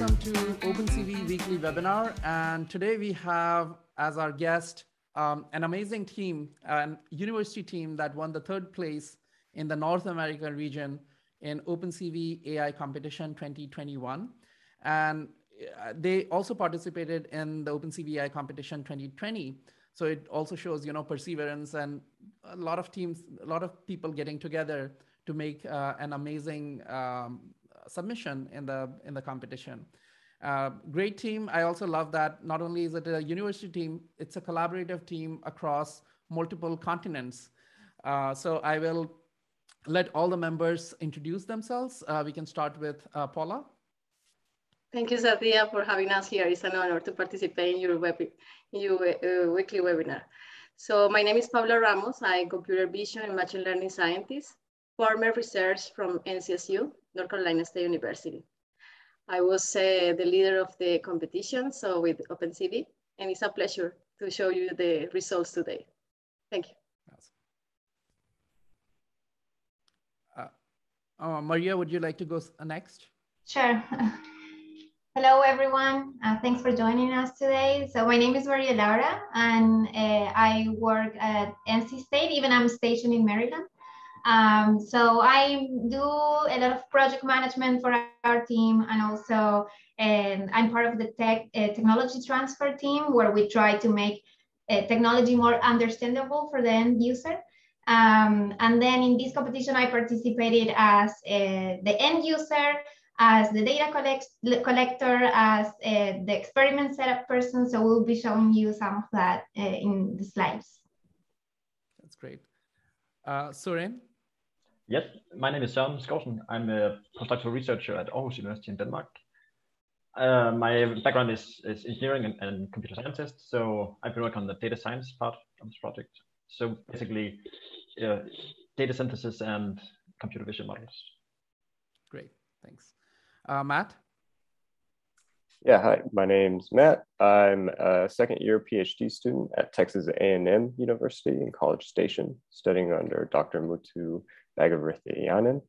welcome to OpenCV weekly webinar. And today we have as our guest um, an amazing team, an university team that won the third place in the North American region in OpenCV AI competition 2021. And uh, they also participated in the OpenCV AI competition 2020. So it also shows, you know, perseverance and a lot of teams, a lot of people getting together to make uh, an amazing um, submission in the in the competition. Uh, great team. I also love that not only is it a university team, it's a collaborative team across multiple continents. Uh, so I will let all the members introduce themselves. Uh, we can start with uh, Paula. Thank you, Satya, for having us here. It's an honor to participate in your, web, your uh, weekly webinar. So my name is Paula Ramos. I'm computer vision and machine learning scientist, former research from NCSU, North Carolina State University. I was uh, the leader of the competition, so with OpenCV, and it's a pleasure to show you the results today. Thank you. Uh, uh, Maria, would you like to go next? Sure. Hello, everyone. Uh, thanks for joining us today. So my name is Maria Laura, and uh, I work at NC State, even I'm stationed in Maryland. Um, so I do a lot of project management for our team, and also and I'm part of the tech uh, technology transfer team, where we try to make uh, technology more understandable for the end user. Um, and then in this competition, I participated as uh, the end user as the data collect collector, as uh, the experiment setup person. So we'll be showing you some of that uh, in the slides. That's great. Uh, Soren? Yes, my name is Søren Skovsen. I'm a postdoctoral researcher at Aarhus University in Denmark. Uh, my background is, is engineering and, and, computer scientist, so I've been working on the data science part of this project. So basically, uh, data synthesis and computer vision models. Great, thanks. Uh, Matt? Yeah, hi, my name's Matt. I'm a second year PhD student at Texas A&M University in College Station, studying under Dr. Muthu Bagavathiannan.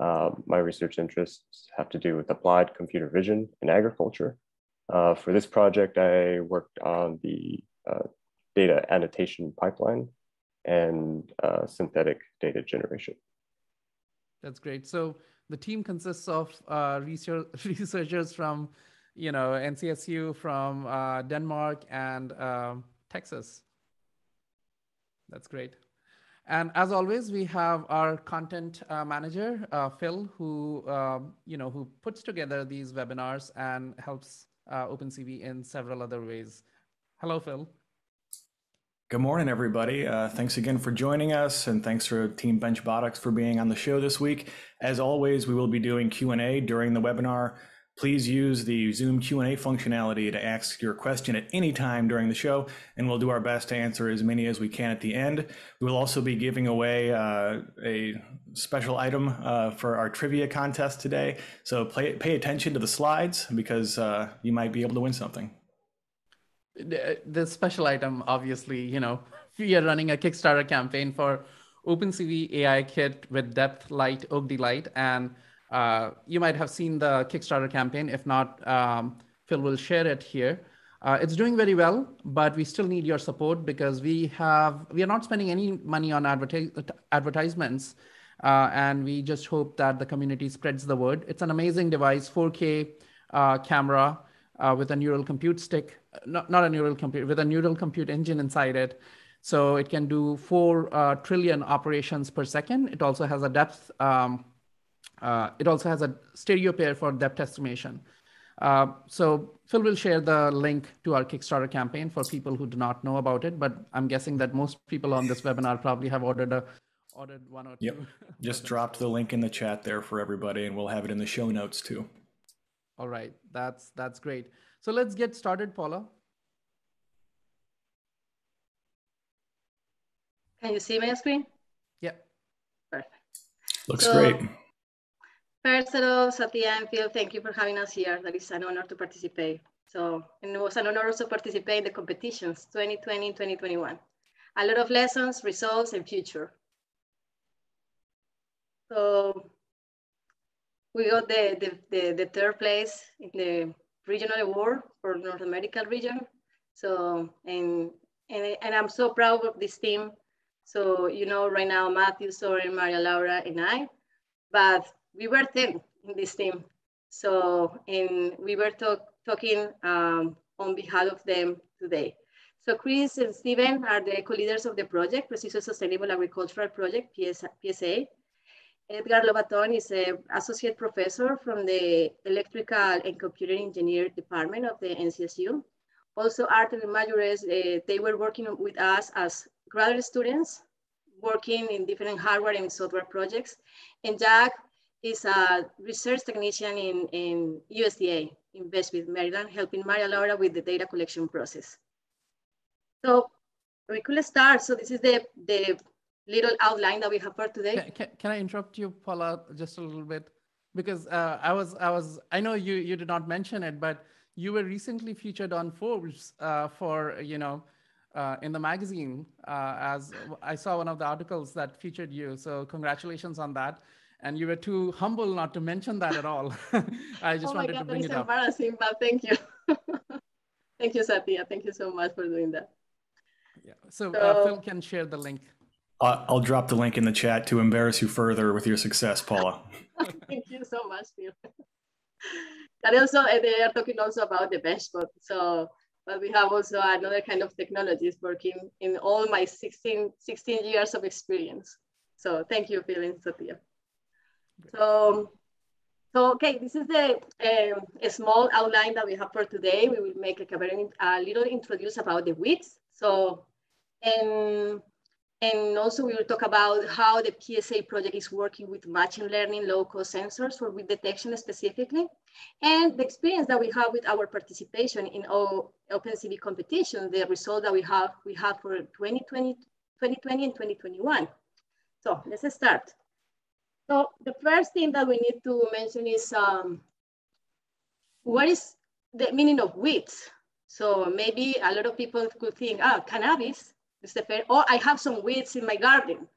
Uh, my research interests have to do with applied computer vision in agriculture. Uh, for this project, I worked on the uh, data annotation pipeline and uh, synthetic data generation. That's great. So the team consists of uh, research, researchers from, you know, NCSU, from uh, Denmark, and um, Texas. That's great. And as always, we have our content uh, manager, uh, Phil, who um, you know who puts together these webinars and helps uh, OpenCV in several other ways. Hello, Phil. Good morning, everybody. Uh, thanks again for joining us, and thanks for Team BenchBotics for being on the show this week. As always, we will be doing Q&A during the webinar. Please use the Zoom Q&A functionality to ask your question at any time during the show, and we'll do our best to answer as many as we can at the end. We will also be giving away uh, a special item uh, for our trivia contest today, so pay, pay attention to the slides because uh, you might be able to win something the special item, obviously, you know, we are running a Kickstarter campaign for OpenCV AI Kit with Depth Lite, Oak Delight, and uh, you might have seen the Kickstarter campaign. If not, um, Phil will share it here. Uh, it's doing very well, but we still need your support because we have we are not spending any money on advertise, advertisements, uh, and we just hope that the community spreads the word. It's an amazing device, 4K uh, camera uh, with a neural compute stick, not, not a neural compute, with a neural compute engine inside it. So it can do four uh, trillion operations per second. It also has a depth, um, uh, it also has a stereo pair for depth estimation. Uh, so Phil will share the link to our Kickstarter campaign for people who do not know about it, but I'm guessing that most people on this webinar probably have ordered a ordered one or two. Yep. Just dropped the link in the chat there for everybody, and we'll have it in the show notes too. All right, that's that's great. So let's get started, Paula. Can you see my screen? Yeah. Perfect. Looks so, great. First of all, Satya and Phil, thank you for having us here. That is an honor to participate. So, and it was an honor also to participate in the competitions 2020, and 2021. A lot of lessons, results, and future. So we got the, the, the, the, third place in the regional award for North American region. So, and, and, and I'm so proud of this team. So, you know, right now, Matthew, Soren, Maria Laura, and I, but we were 10 in this team. So, and we were talk, talking um, on behalf of them today. So Chris and Steven are the co-leaders of the project, Precision Sustainable Agricultural Project, PSA. Edgar Lobaton is an associate professor from the Electrical and Computer Engineer Department of the NCSU. Also, Arthur and Majores, uh, they were working with us as graduate students, working in different hardware and software projects. And Jack is a research technician in, in USDA in Bethesda, Maryland, helping Maria Laura with the data collection process. So we could start. So this is the, the little outline that we have for today. Can, can, can I interrupt you, Paula, just a little bit? Because uh, I was, I was, I know you, you did not mention it, but you were recently featured on Forbes uh, for, you know, uh, in the magazine uh, as I saw one of the articles that featured you. So congratulations on that. And you were too humble not to mention that at all. I just oh wanted God, to bring it up. embarrassing, but thank you. thank you, Satya. Thank you so much for doing that. Yeah. So, uh, Phil can share the link. Uh, I'll drop the link in the chat to embarrass you further with your success, Paula. Thank you so much, Phil. and also, uh, they are talking also about the benchmark. So, but we have also another kind of technologies working in all my 16, 16 years of experience. So thank you, Phil and Sophia. So, so okay, this is the um, a small outline that we have for today. We will make like a very a little introduce about the weeds. So, and and also we will talk about how the PSA project is working with machine learning low-cost sensors for weed detection specifically, and the experience that we have with our participation in all OpenCV competition, the result that we have we have for 2020, 2020 and 2021. So let's start. So the first thing that we need to mention is um, what is the meaning of weeds? So maybe a lot of people could think, ah, cannabis is the fair, or I have some weeds in my garden.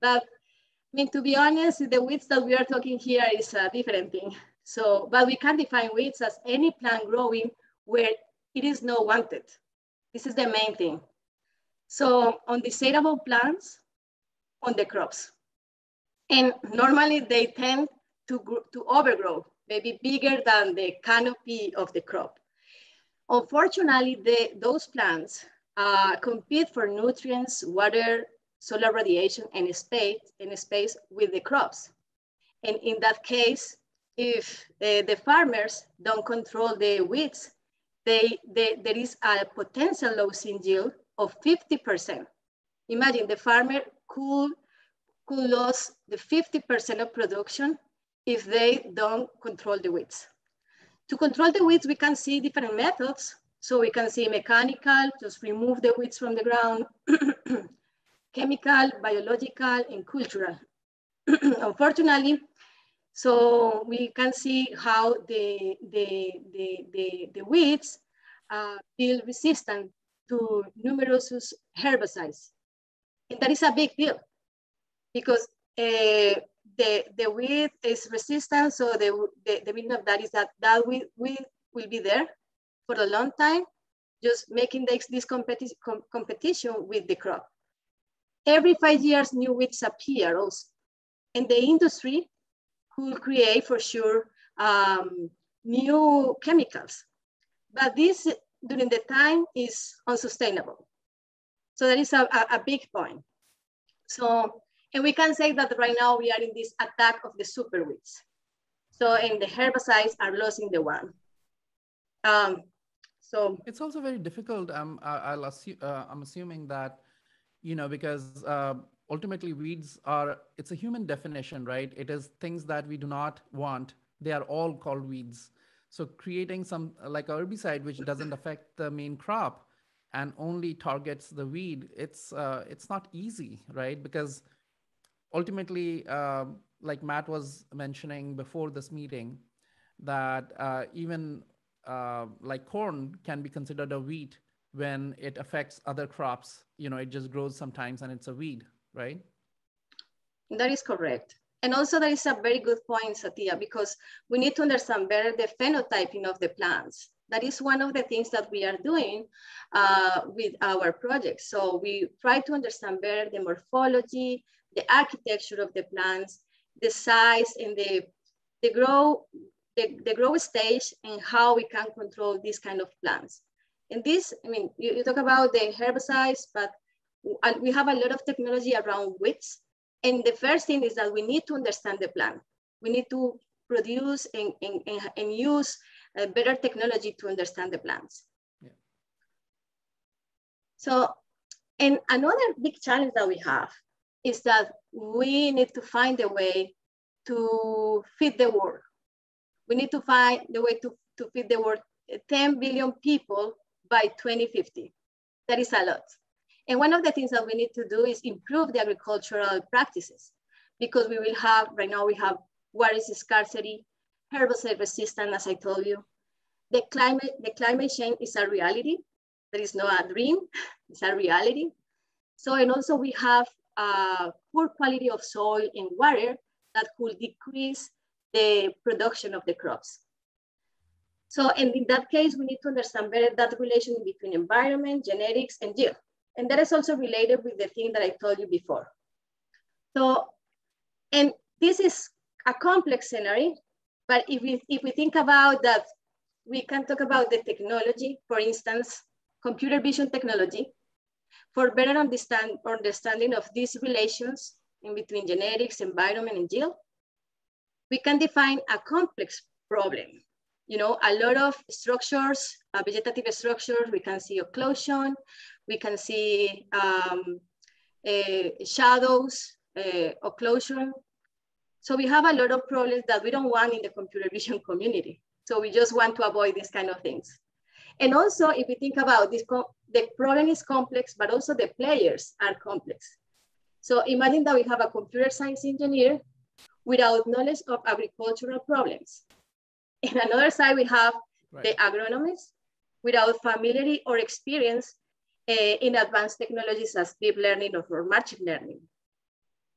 But I mean, to be honest, the weeds that we are talking here is a different thing. So, but we can define weeds as any plant growing where it is not wanted. This is the main thing. So on the desirable plants, on the crops. And normally they tend to, to overgrow, maybe bigger than the canopy of the crop. Unfortunately, the, those plants uh, compete for nutrients, water, solar radiation, and space, and space with the crops. And in that case, if uh, the farmers don't control the weeds, they, they, there is a potential loss in yield of 50%. Imagine the farmer could, could lose the 50% of production if they don't control the weeds. To control the weeds, we can see different methods. So we can see mechanical, just remove the weeds from the ground, chemical, biological, and cultural. Unfortunately, so we can see how the, the, the, the, the weeds uh, feel resistant to numerous herbicides. And that is a big deal because uh, the, the weed is resistant. So the, the, the meaning of that is that that weed, weed will be there for a long time, just making this, this competi com competition with the crop. Every five years, new weeds appear also. And the industry could create for sure um, new chemicals. But this during the time is unsustainable. So that is a, a, a big point. So, and we can say that right now we are in this attack of the super weeds. So, and the herbicides are losing the one. Um, so it's also very difficult. Um, I, will assume, uh, I'm assuming that, you know, because uh, ultimately weeds are, it's a human definition, right? It is things that we do not want. They are all called weeds. So creating some like a herbicide which doesn't affect the main crop and only targets the weed, it's uh, it's not easy, right? Because ultimately, uh, like Matt was mentioning before this meeting, that uh, even uh, like corn can be considered a weed when it affects other crops. You know, it just grows sometimes and it's a weed, right? That is correct. And also there is a very good point, Satya, because we need to understand better the phenotyping of the plants. That is one of the things that we are doing uh, with our project. So we try to understand better the morphology, the architecture of the plants, the size and the, the grow the, the growth stage and how we can control these kind of plants. And this, I mean, you, you talk about the herbicides, but we have a lot of technology around weeds. And the first thing is that we need to understand the plant. We need to produce and, and, and use a better technology to understand the plants. Yeah. So, and another big challenge that we have is that we need to find a way to feed the world. We need to find the way to, to feed the world eh, 10 billion people by 2050. That is a lot. And one of the things that we need to do is improve the agricultural practices because we will have, right now we have water scarcity, herbicide resistant, as I told you. The climate, the climate change is a reality. There is no a dream, it's a reality. So, and also we have poor quality of soil and water that could decrease the production of the crops. So, and in that case, we need to understand better that relation between environment, genetics, and yield. And that is also related with the thing that I told you before. So, and this is a complex scenario, but if we, if we think about that, we can talk about the technology, for instance, computer vision technology, for better understand, understanding of these relations in between genetics, environment, and yield, we can define a complex problem. You know, a lot of structures, uh, vegetative structures, we can see occlusion, we can see um, uh, shadows, uh, occlusion. So we have a lot of problems that we don't want in the computer vision community. So we just want to avoid these kind of things. And also, if we think about this, the problem is complex, but also the players are complex. So imagine that we have a computer science engineer without knowledge of agricultural problems. In another side, we have right. the agronomists without familiarity or experience uh, in advanced technologies as deep learning or machine learning.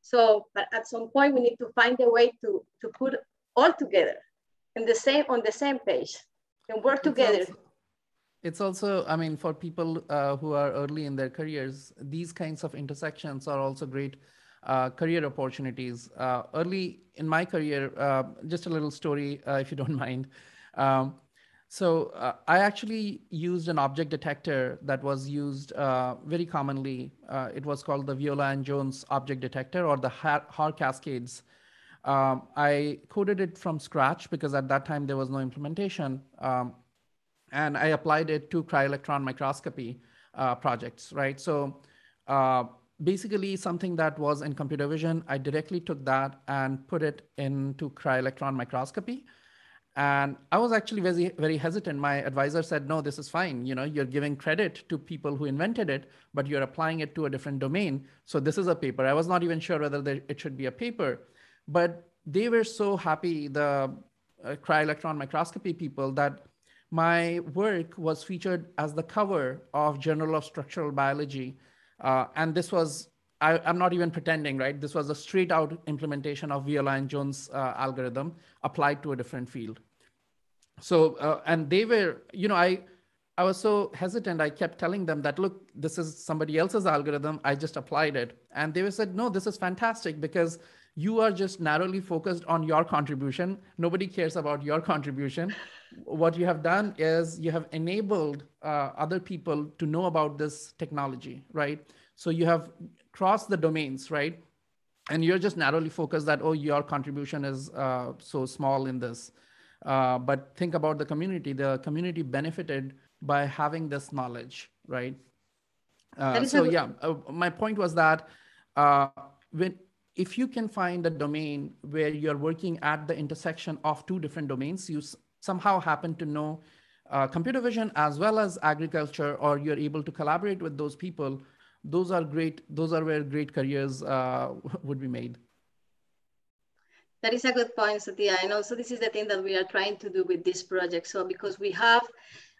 So, but at some point, we need to find a way to, to put all together in the same on the same page and work together it's also i mean for people uh, who are early in their careers these kinds of intersections are also great uh, career opportunities. Uh, early in my career uh, just a little story uh, if you don't mind. Um, so uh, i actually used an object detector that was used very commonly. It was called the viola and jones object detector or the Haar cascades. Um, i coded it from scratch because at that time there was no implementation. Um, and I applied it to cryo-electron microscopy uh, projects, right? So uh, basically something that was in computer vision, I directly took that and put it into cryo-electron microscopy. And I was actually very, very hesitant. My advisor said, no, this is fine. You know, you're giving credit to people who invented it, but you're applying it to a different domain. So this is a paper. I was not even sure whether it should be a paper, but they were so happy, the uh, cryo-electron microscopy people, that my work was featured as the cover of Journal of Structural Biology. Uh, and this was, I, am not even pretending, right? This was a straight out implementation of Viola and Jones uh, algorithm applied to a different field. So, uh, and they were, you know, I, I was so hesitant. I kept telling them that, look, this is somebody else's algorithm. I just applied it. And they said, no, this is fantastic because you are just narrowly focused on your contribution. Nobody cares about your contribution. what you have done is you have enabled uh, other people to know about this technology, right? So you have crossed the domains, right? And you're just narrowly focused that, oh, your contribution is uh, so small in this. Uh, but think about the community. The community benefited by having this knowledge, right? Uh, so yeah, uh, my point was that uh, when if you can find a domain where you're working at the intersection of two different domains, you somehow happen to know uh, computer vision as well as agriculture, or you're able to collaborate with those people, those are great. Those are where great careers uh, would be made. That is a good point, Satya. And also this is the thing that we are trying to do with this project. So because we have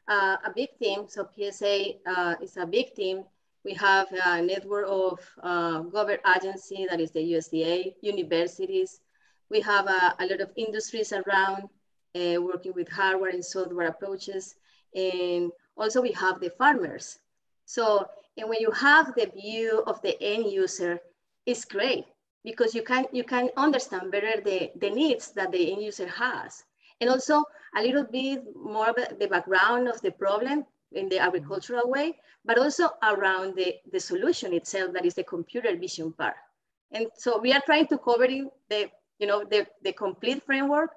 uh, a big team, so PSA uh, is a big team, we have a network of uh, government agency, that is the USDA, universities, We have a, a lot of industries around uh, working with hardware and software approaches. And also we have the farmers. So, and when you have the view of the end user, it's great because you can, you can understand better the, the needs that the end user has. And also a little bit more the background of the problem in the agricultural way, but also around the, the solution itself, that is the computer vision part. And so we are trying to cover the, you know, the, the complete framework.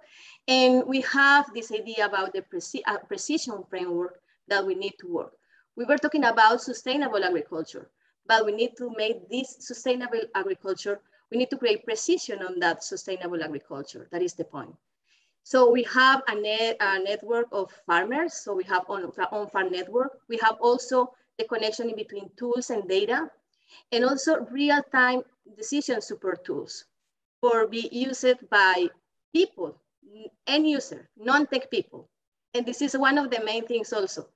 And we have this idea about the preci uh, precision framework that we need to work. We were talking about sustainable agriculture, but we need to make this sustainable agriculture, we need to create precision on that sustainable agriculture. That is the point. So we have a, net, a network of farmers. So we have on, on farm network. We have also the connection in between tools and data, and also real-time decision support tools for be used by people, end user, non-tech people. And this is one of the main things also.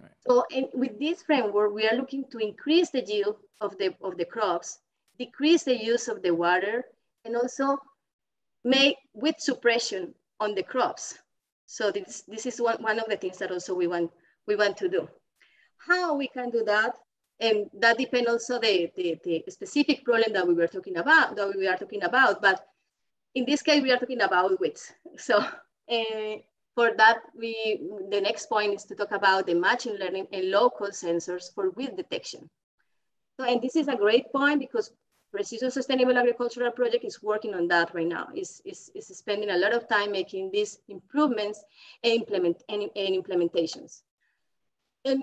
Right. So with this framework, we are looking to increase the yield of the, of the crops, decrease the use of the water, and also make with suppression on the crops. So this, this is one, one of the things that also we want, we want to do. How we can do that, and that depends also the, the, the specific problem that we were talking about, that we are talking about, but in this case, we are talking about weeds. So uh, for that, we the next point is to talk about the machine learning and local sensors for weed detection. So, and this is a great point because Precision Sustainable Agricultural Project is working on that right now. Is is is spending a lot of time making these improvements and implement and, and implementations. And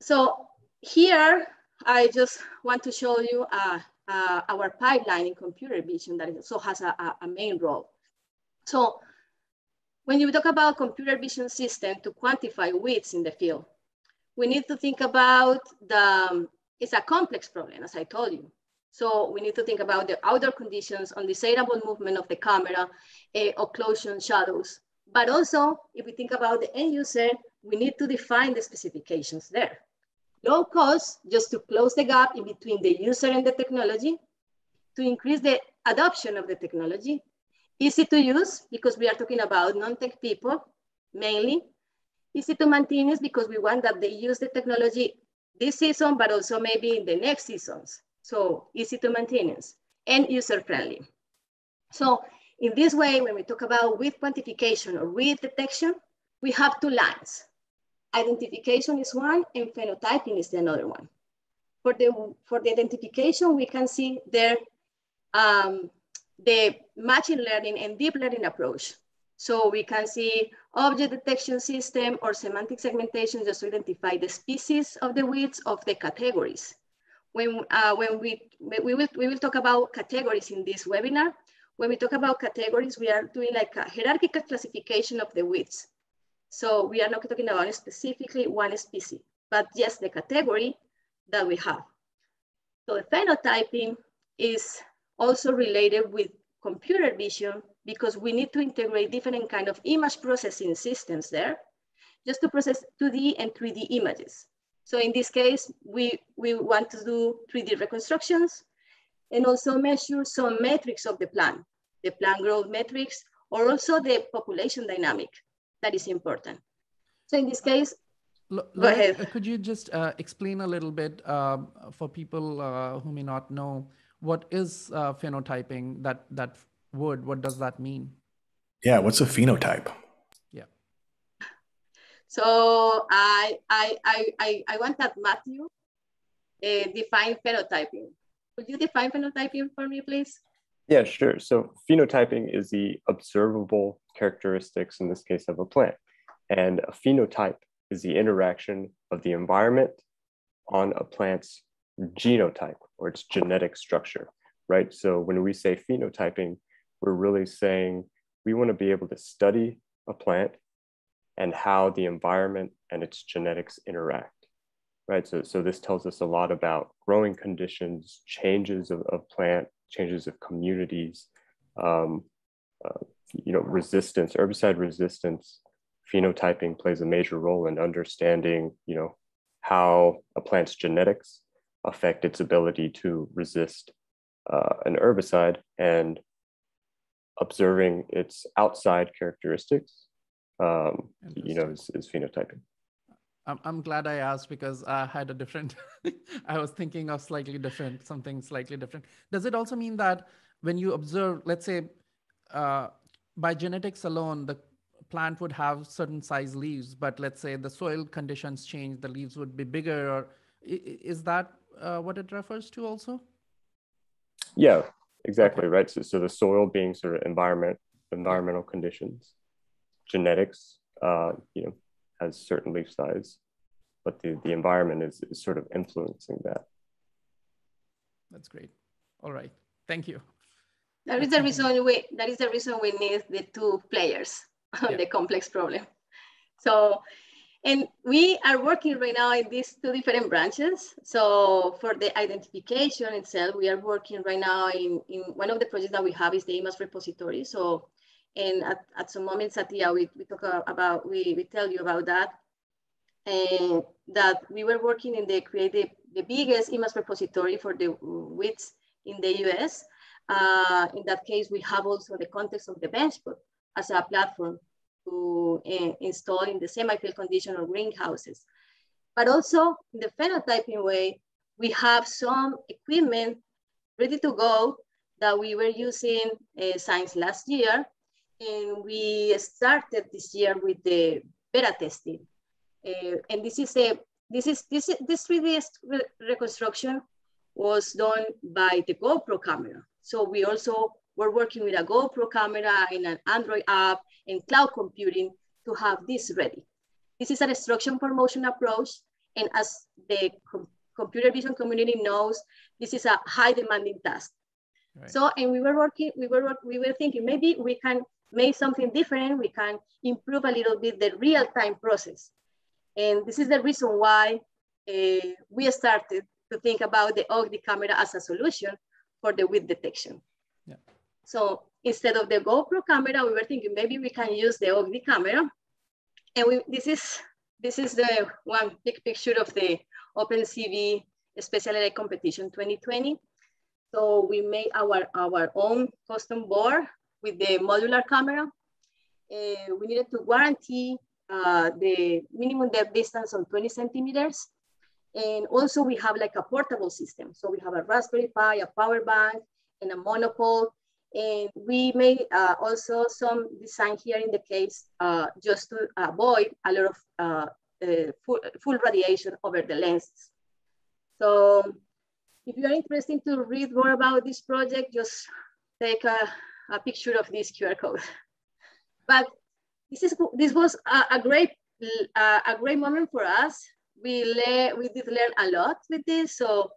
so here, I just want to show you uh, uh, our pipeline in computer vision that also has a, a, main role. So when you talk about computer vision system to quantify weeds in the field, we need to think about the, um, it's a complex problem, as I told you. So we need to think about the outdoor conditions, undesirable movement of the camera, uh, occlusion shadows. But also, if we think about the end user, we need to define the specifications there. Low cost, just to close the gap in between the user and the technology, to increase the adoption of the technology. Easy to use, because we are talking about non-tech people, mainly. Easy to maintain because we want that they use the technology this season, but also maybe in the next seasons. So easy to maintenance and user-friendly. So in this way, when we talk about weed quantification or weed detection, we have two lines. Identification is one and phenotyping is the another one. For the, for the identification, we can see there um, the machine learning and deep learning approach. So we can see object detection system or semantic segmentation just to identify the species of the weeds of the categories. When, uh, when we, we, will, we will talk about categories in this webinar. When we talk about categories, we are doing like a hierarchical classification of the weeds. So we are not talking about specifically one species, but just the category that we have. So the phenotyping is also related with computer vision because we need to integrate different kind of image processing systems there just to process 2D and 3D images. So in this case, we, we want to do 3D reconstructions and also measure some metrics of the plant, the plant growth metrics, or also the population dynamic that is important. So in this case, L go ahead. Uh, could you just uh, explain a little bit um, for people uh, who may not know what is uh, phenotyping? That that word, what does that mean? Yeah, what's a phenotype? So I I I I, I want that Matthew uh, define phenotyping. Could you define phenotyping for me, please? Yeah, sure. So phenotyping is the observable characteristics, in this case, of a plant. And a phenotype is the interaction of the environment on a plant's genotype or its genetic structure, right? So when we say phenotyping, we're really saying we want to be able to study a plant and how the environment and its genetics interact, right? So, so this tells us a lot about growing conditions, changes of, of plant, changes of communities, um, uh, you know, resistance, herbicide resistance, phenotyping plays a major role in understanding, you know, how a plant's genetics affect its ability to resist uh, an herbicide. And observing its outside characteristics, um, you know, is, is phenotyping. I'm, I'm glad I asked because I had a different, I was thinking of slightly different, something slightly different. Does it also mean that when you observe, let's say, uh, by genetics alone, the plant would have certain size leaves, but let's say the soil conditions change, the leaves would be bigger, or is that uh, what it refers to also? Yeah, exactly, okay. right? So, so the soil being sort of environment, environmental conditions, genetics, uh, you know, has certain leaf size, but the, the environment is, is sort of influencing that. That's great. All right. Thank you. That is the reason we that is the reason we need the two players on yeah. the complex problem. So and we are working right now in these two different branches. So for the identification itself, we are working right now in, in one of the projects that we have is the IMAS repository. So and at, at some moments at the we, we talk about, we, we tell you about that. And that we were working in the create the, biggest IMAS repository for the weeds in the US. Uh, in that case, we have also the context of the benchbot as a platform to uh, install in the semi-field condition or greenhouses. But also in the phenotyping way, we have some equipment ready to go that we were using uh, since last year and we started this year with the beta testing. Uh, and this is a this is this this 3D re reconstruction was done by the GoPro camera. So we also were working with a GoPro camera and an Android app and cloud computing to have this ready. This is an structure from motion approach. And as the com computer vision community knows, this is a high demanding task. Right. So, and we were working, we were, we were thinking maybe we can make something different, we can improve a little bit the real-time process. And this is the reason why uh, we started to think about the OAK-D camera as a solution for the weed detection. Yeah. So instead of the GoPro camera, we were thinking maybe we can use the OAK-D camera. And we, this is this is the one big picture of the OpenCV Spatial Competition 2020. So we made our, our own custom board with the modular camera. Uh, we needed to guarantee uh, the minimum depth distance on 20 centimeters. And also we have like a portable system. So we have a Raspberry Pi, a power bank, and a monopole. And we made uh, also some design here in the case uh, just to avoid a lot of uh, uh, full, full radiation over the lenses. So if you are interested to read more about this project, just take a, a picture of this QR code. But this is this was a, a great uh, a great moment for us. We le- we did learn a lot with this, so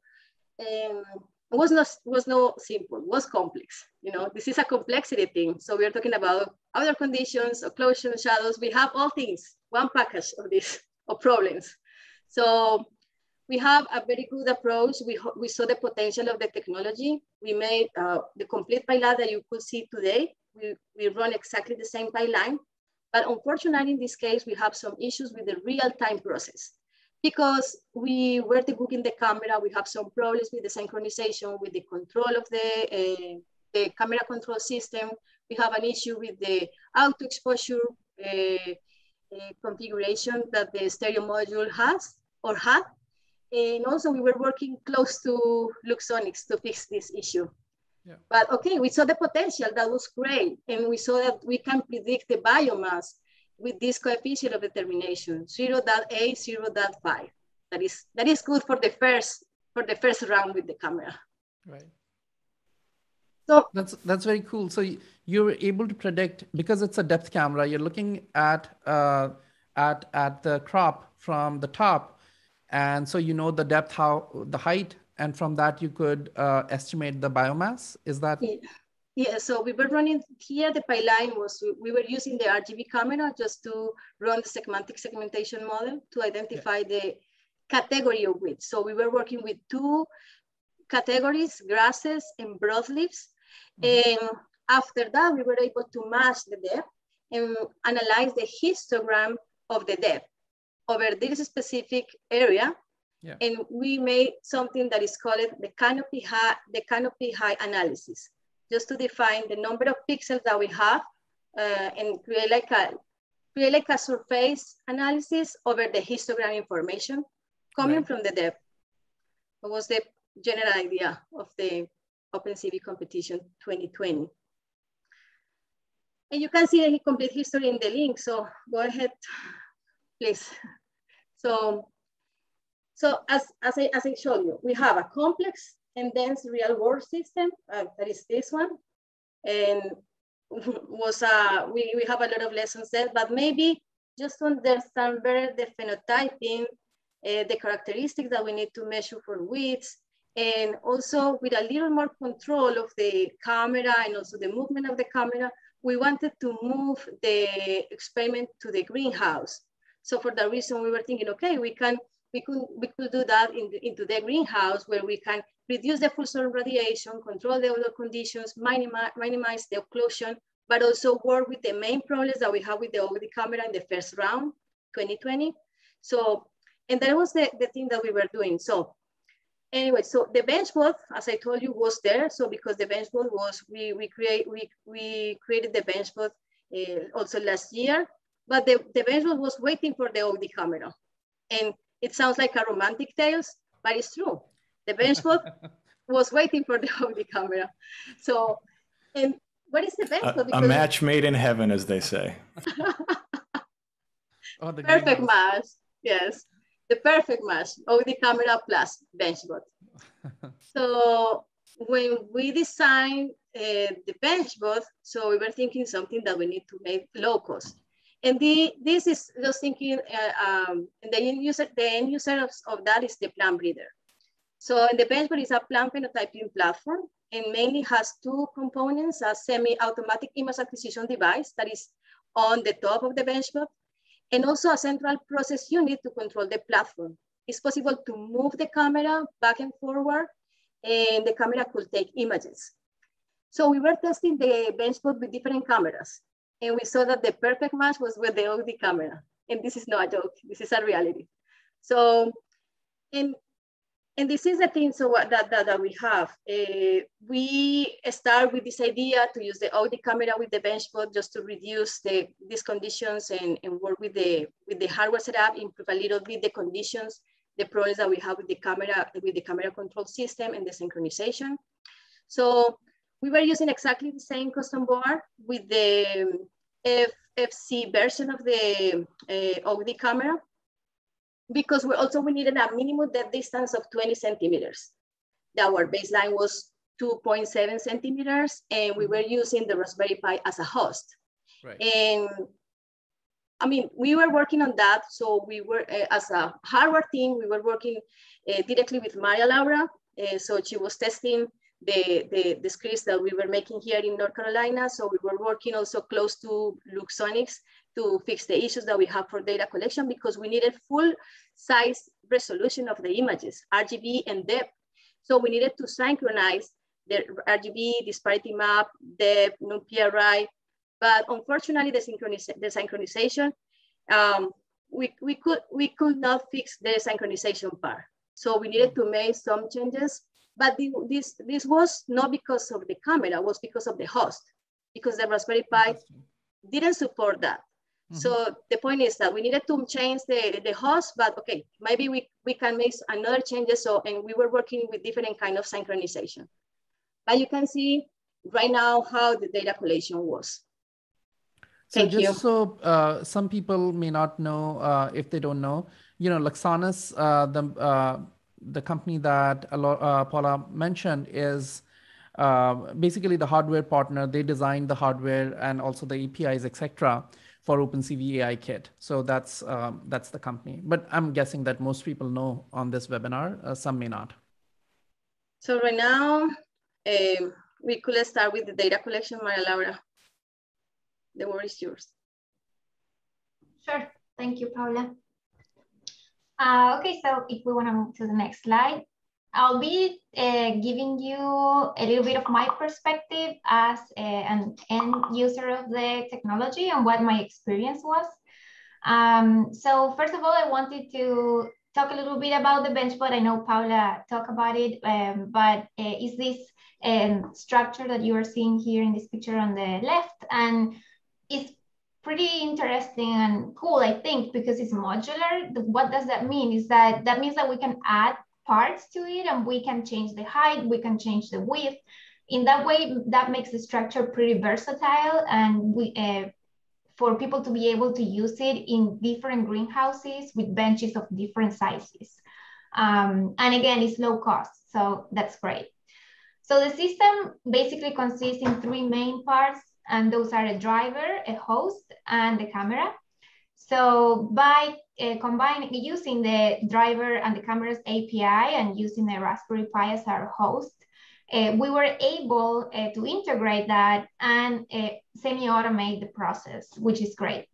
um, it was not was no simple. It was complex. You know, this is a complexity thing. So we are talking about other conditions, occlusion, shadows. We have all things one package of this of problems. So we have a very good approach. We, we saw the potential of the technology. We made uh, the complete pipeline that you could see today. We, we run exactly the same pipeline. But unfortunately, in this case, we have some issues with the real-time process because we were debugging the camera. We have some problems with the synchronization, with the control of the, uh, the camera control system. We have an issue with the auto exposure uh, uh, configuration that the stereo module has or had. And also we were working close to Luxonis to fix this issue. Yeah. But okay, we saw the potential, that was great. And we saw that we can predict the biomass with this coefficient of determination, 0.8, 0.5. That is, that is good for the first for the first round with the camera. Right. So that's that's very cool. So you're able to predict because it's a depth camera. You're looking at uh, at at the crop from the top, and so you know the depth, how the height, and from that you could uh, estimate the biomass. Is that? Yeah. yeah. So we were running here. The pipeline was we were using the RGB camera just to run the semantic segmentation model to identify yeah. the category of weeds. So we were working with two categories, grasses and broadleaves. Mm -hmm. And after that, we were able to match the depth and analyze the histogram of the depth over this specific area. Yeah. And we made something that is called the canopy high, the canopy height analysis, just to define the number of pixels that we have uh, and create like a create like a surface analysis over the histogram information coming right. from the depth. What was the general idea of the OpenCV competition 2020? And you can see the complete history in the link. So go ahead, please. So, so as, as, I, as I showed you, we have a complex and dense real world system. Uh, that is this one. And was uh, we, we have a lot of lessons there, but maybe just to understand better the phenotyping, uh, the characteristics that we need to measure for widths, and also with a little more control of the camera and also the movement of the camera, we wanted to move the experiment to the greenhouse. So for that reason, we were thinking, okay, we can we could we could do that in the, into the greenhouse where we can reduce the full solar radiation, control the other conditions, minimize, minimize the occlusion, but also work with the main problems that we have with the OAK-D camera in the first round, 2020. So, and that was the, the thing that we were doing. So anyway, so the benchbot, as I told you, was there. So because the benchbot was, we, we, create, we, we created the benchbot uh, also last year, but the, the benchbot was waiting for the OAK-D camera. And it sounds like a romantic tales, but it's true. The benchbot was waiting for the OAK-D camera. So, and what is the benchbot? A, a match made in heaven, as they say. oh, the perfect match. Yes, the perfect match. OAK-D camera plus benchbot. so when we designed uh, the benchbot, so we were thinking something that we need to make low cost. And the, this is just thinking, uh, um, the end user, the end user of, of that is the plant breeder. So the benchbot is a plant phenotyping platform and mainly has two components, a semi-automatic image acquisition device that is on the top of the benchbot, and also a central process unit to control the platform. It's possible to move the camera back and forward, and the camera could take images. So we were testing the benchbot with different cameras, and we saw that the perfect match was with the OAK-D camera. And this is not a joke, this is a reality. So, and and this is the thing so what, that, that, that we have. Uh, we start with this idea to use the OAK-D camera with the benchbot just to reduce the, these conditions and, and work with the, with the hardware setup, improve a little bit the conditions, the problems that we have with the camera, with the camera control system and the synchronization. So we were using exactly the same custom board with the FFC version of the uh, OAK-D camera, because we also we needed a minimum depth distance of 20 centimeters. Our baseline was 2.7 centimeters, and we were using the Raspberry Pi as a host. Right. And I mean, we were working on that. So we were, uh, as a hardware team, we were working uh, directly with Maria Laura. Uh, so she was testing the, the, the scripts that we were making here in North Carolina. So we were working also close to Luxonis to fix the issues that we have for data collection because we needed full size resolution of the images, RGB and depth. So we needed to synchronize the RGB, disparity map, depth, non-PRI, but unfortunately the, synchroniz the synchronization, um, we, we, could, we could not fix the synchronization part. So we needed to make some changes, but the, this, this was not because of the camera, it was because of the host, because the Raspberry Pi didn't support that. Mm-hmm. So the point is that we needed to change the, the host, but okay, maybe we, we can make another changes. So, and we were working with different kind of synchronization. But you can see right now how the data collection was. So Thank just you. so uh, some people may not know, uh, if they don't know, you know, Luxonis, uh, the uh, the company that uh, Paula mentioned is uh, basically the hardware partner. They designed the hardware and also the APIs, etc for OpenCV AI Kit. So that's um, that's the company. But I'm guessing that most people know on this webinar. Uh, some may not. So right now, um, we could start with the data collection, Maria Laura. The word is yours. Sure. Thank you, Paula. Uh, okay, so if we want to move to the next slide. I'll be uh, giving you a little bit of my perspective as a, an end user of the technology and what my experience was. Um, so first of all, I wanted to talk a little bit about the bench, benchbot. I know Paula talked about it, um, but uh, is this um, structure that you are seeing here in this picture on the left, and it's pretty interesting and cool, I think, because it's modular. What does that mean? Is that that means that we can add parts to it and we can change the height, we can change the width. In that way, that makes the structure pretty versatile and we uh, for people to be able to use it in different greenhouses with benches of different sizes. Um, and again, it's low cost, so that's great. So the system basically consists in three main parts, and those are a driver, a host, and the camera. So by uh, combining using the driver and the camera's API and using the Raspberry Pi as our host, uh, we were able uh, to integrate that and uh, semi-automate the process, which is great.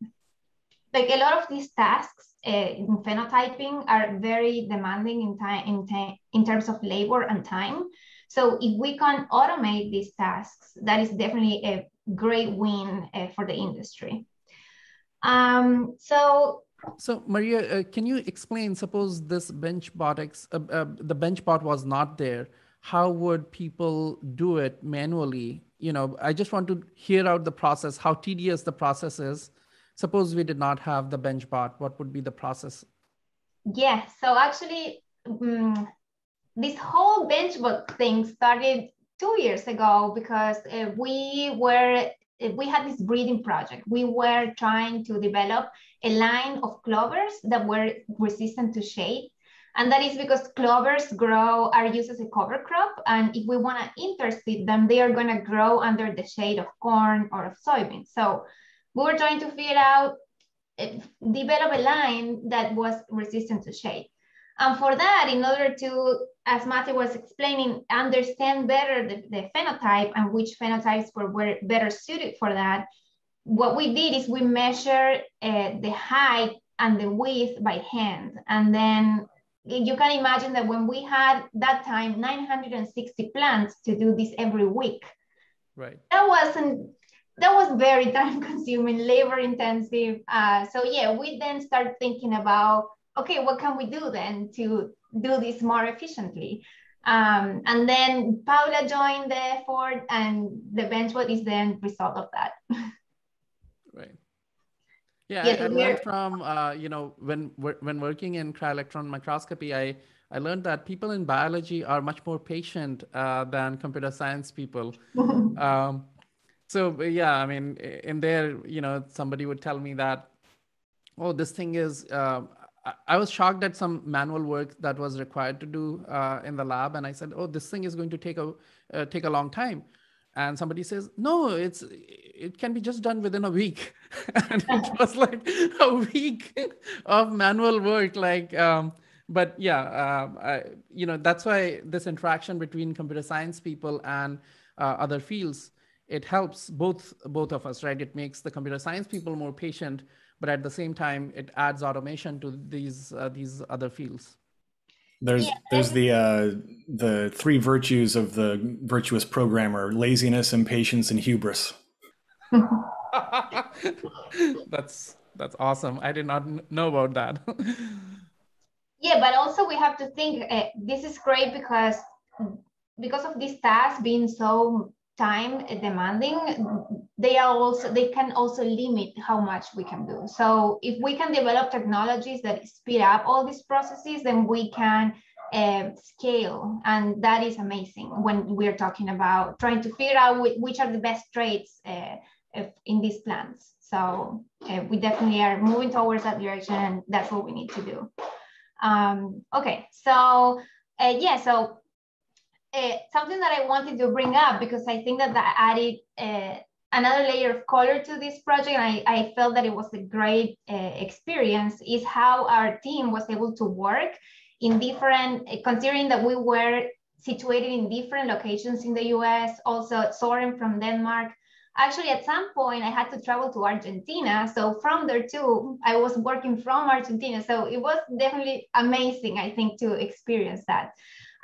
Like a lot of these tasks uh, in phenotyping are very demanding in time in, in terms of labor and time. So if we can automate these tasks, that is definitely a great win uh, for the industry. Um, so so Maria, uh, can you explain? Suppose this benchbotics, uh, uh, the benchbot was not there how would people do it manually you know i just want to hear out the process how tedious the process is suppose we did not have the benchbot what would be the process yeah so actually um, this whole benchbot thing started two years ago because uh, we were we had this breeding project we were trying to develop a line of clovers that were resistant to shade and that is because clovers grow, are used as a cover crop. And if we want to interseed them, they are going to grow under the shade of corn or of soybeans. So we were trying to figure out, eh, develop a line that was resistant to shade. And for that, in order to, as Matthew was explaining, understand better the, the phenotype and which phenotypes were, were better suited for that, what we did is we measured uh, the height and the width by hand. And then you can imagine that when we had that time 960 plants to do this every week. Right. That wasn't that was very time consuming labor intensive uh, so yeah we then start thinking about okay what can we do then to do this more efficiently um, and then paula joined the effort and the benchbot is the end result of that right yeah, I, I learned from uh, you know when when working in cryo-electron microscopy, I I learned that people in biology are much more patient uh, than computer science people. um, so yeah, I mean, in there, you know, somebody would tell me that, oh, this thing is. Uh, I was shocked at some manual work that was required to do uh, in the lab, and I said, "Oh, this thing is going to take a uh, take a long time." and somebody says no it's it can be just done within a week. And it was like a week of manual work like um, but yeah uh, I, you know that's why this interaction between computer science people and uh, other fields it helps both both of us right? It makes the computer science people more patient but at the same time it adds automation to these uh, these other fields there's yeah. there's the uh, the three virtues of the virtuous programmer: laziness, impatience, and hubris. that's that's awesome. I did not know about that. yeah, but also we have to think uh, this is great because because of this task being so time demanding they are also they can also limit how much we can do. So if we can develop technologies that speed up all these processes then we can uh, scale. And that is amazing when we're talking about trying to figure out which are the best traits uh, in these plants. So uh, we definitely are moving towards that direction and that's what we need to do. Um, okay so uh, yeah so uh, something that I wanted to bring up because I think that that added uh, another layer of color to this project. And I, I felt that it was a great uh, experience is how our team was able to work in different, considering that we were situated in different locations in the US, also Soren from Denmark. Actually, at some point, I had to travel to Argentina. So from there too, I was working from Argentina. So it was definitely amazing, I think, to experience that.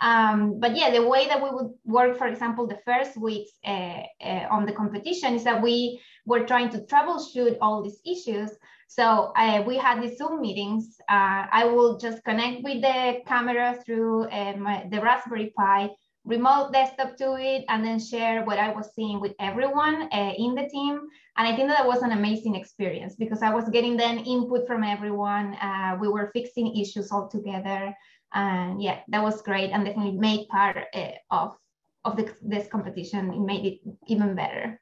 Um, but yeah, the way that we would work, for example, the first weeks uh, uh, on the competition is that we were trying to troubleshoot all these issues. So uh, we had these Zoom meetings. Uh, I will just connect with the camera through uh, the Raspberry Pi, remote desktop to it, and then share what I was seeing with everyone uh, in the team. And I think that was an amazing experience because I was getting then input from everyone. We were fixing issues all together. And yeah, that was great and definitely made part uh, of, of the, this competition. It made it even better.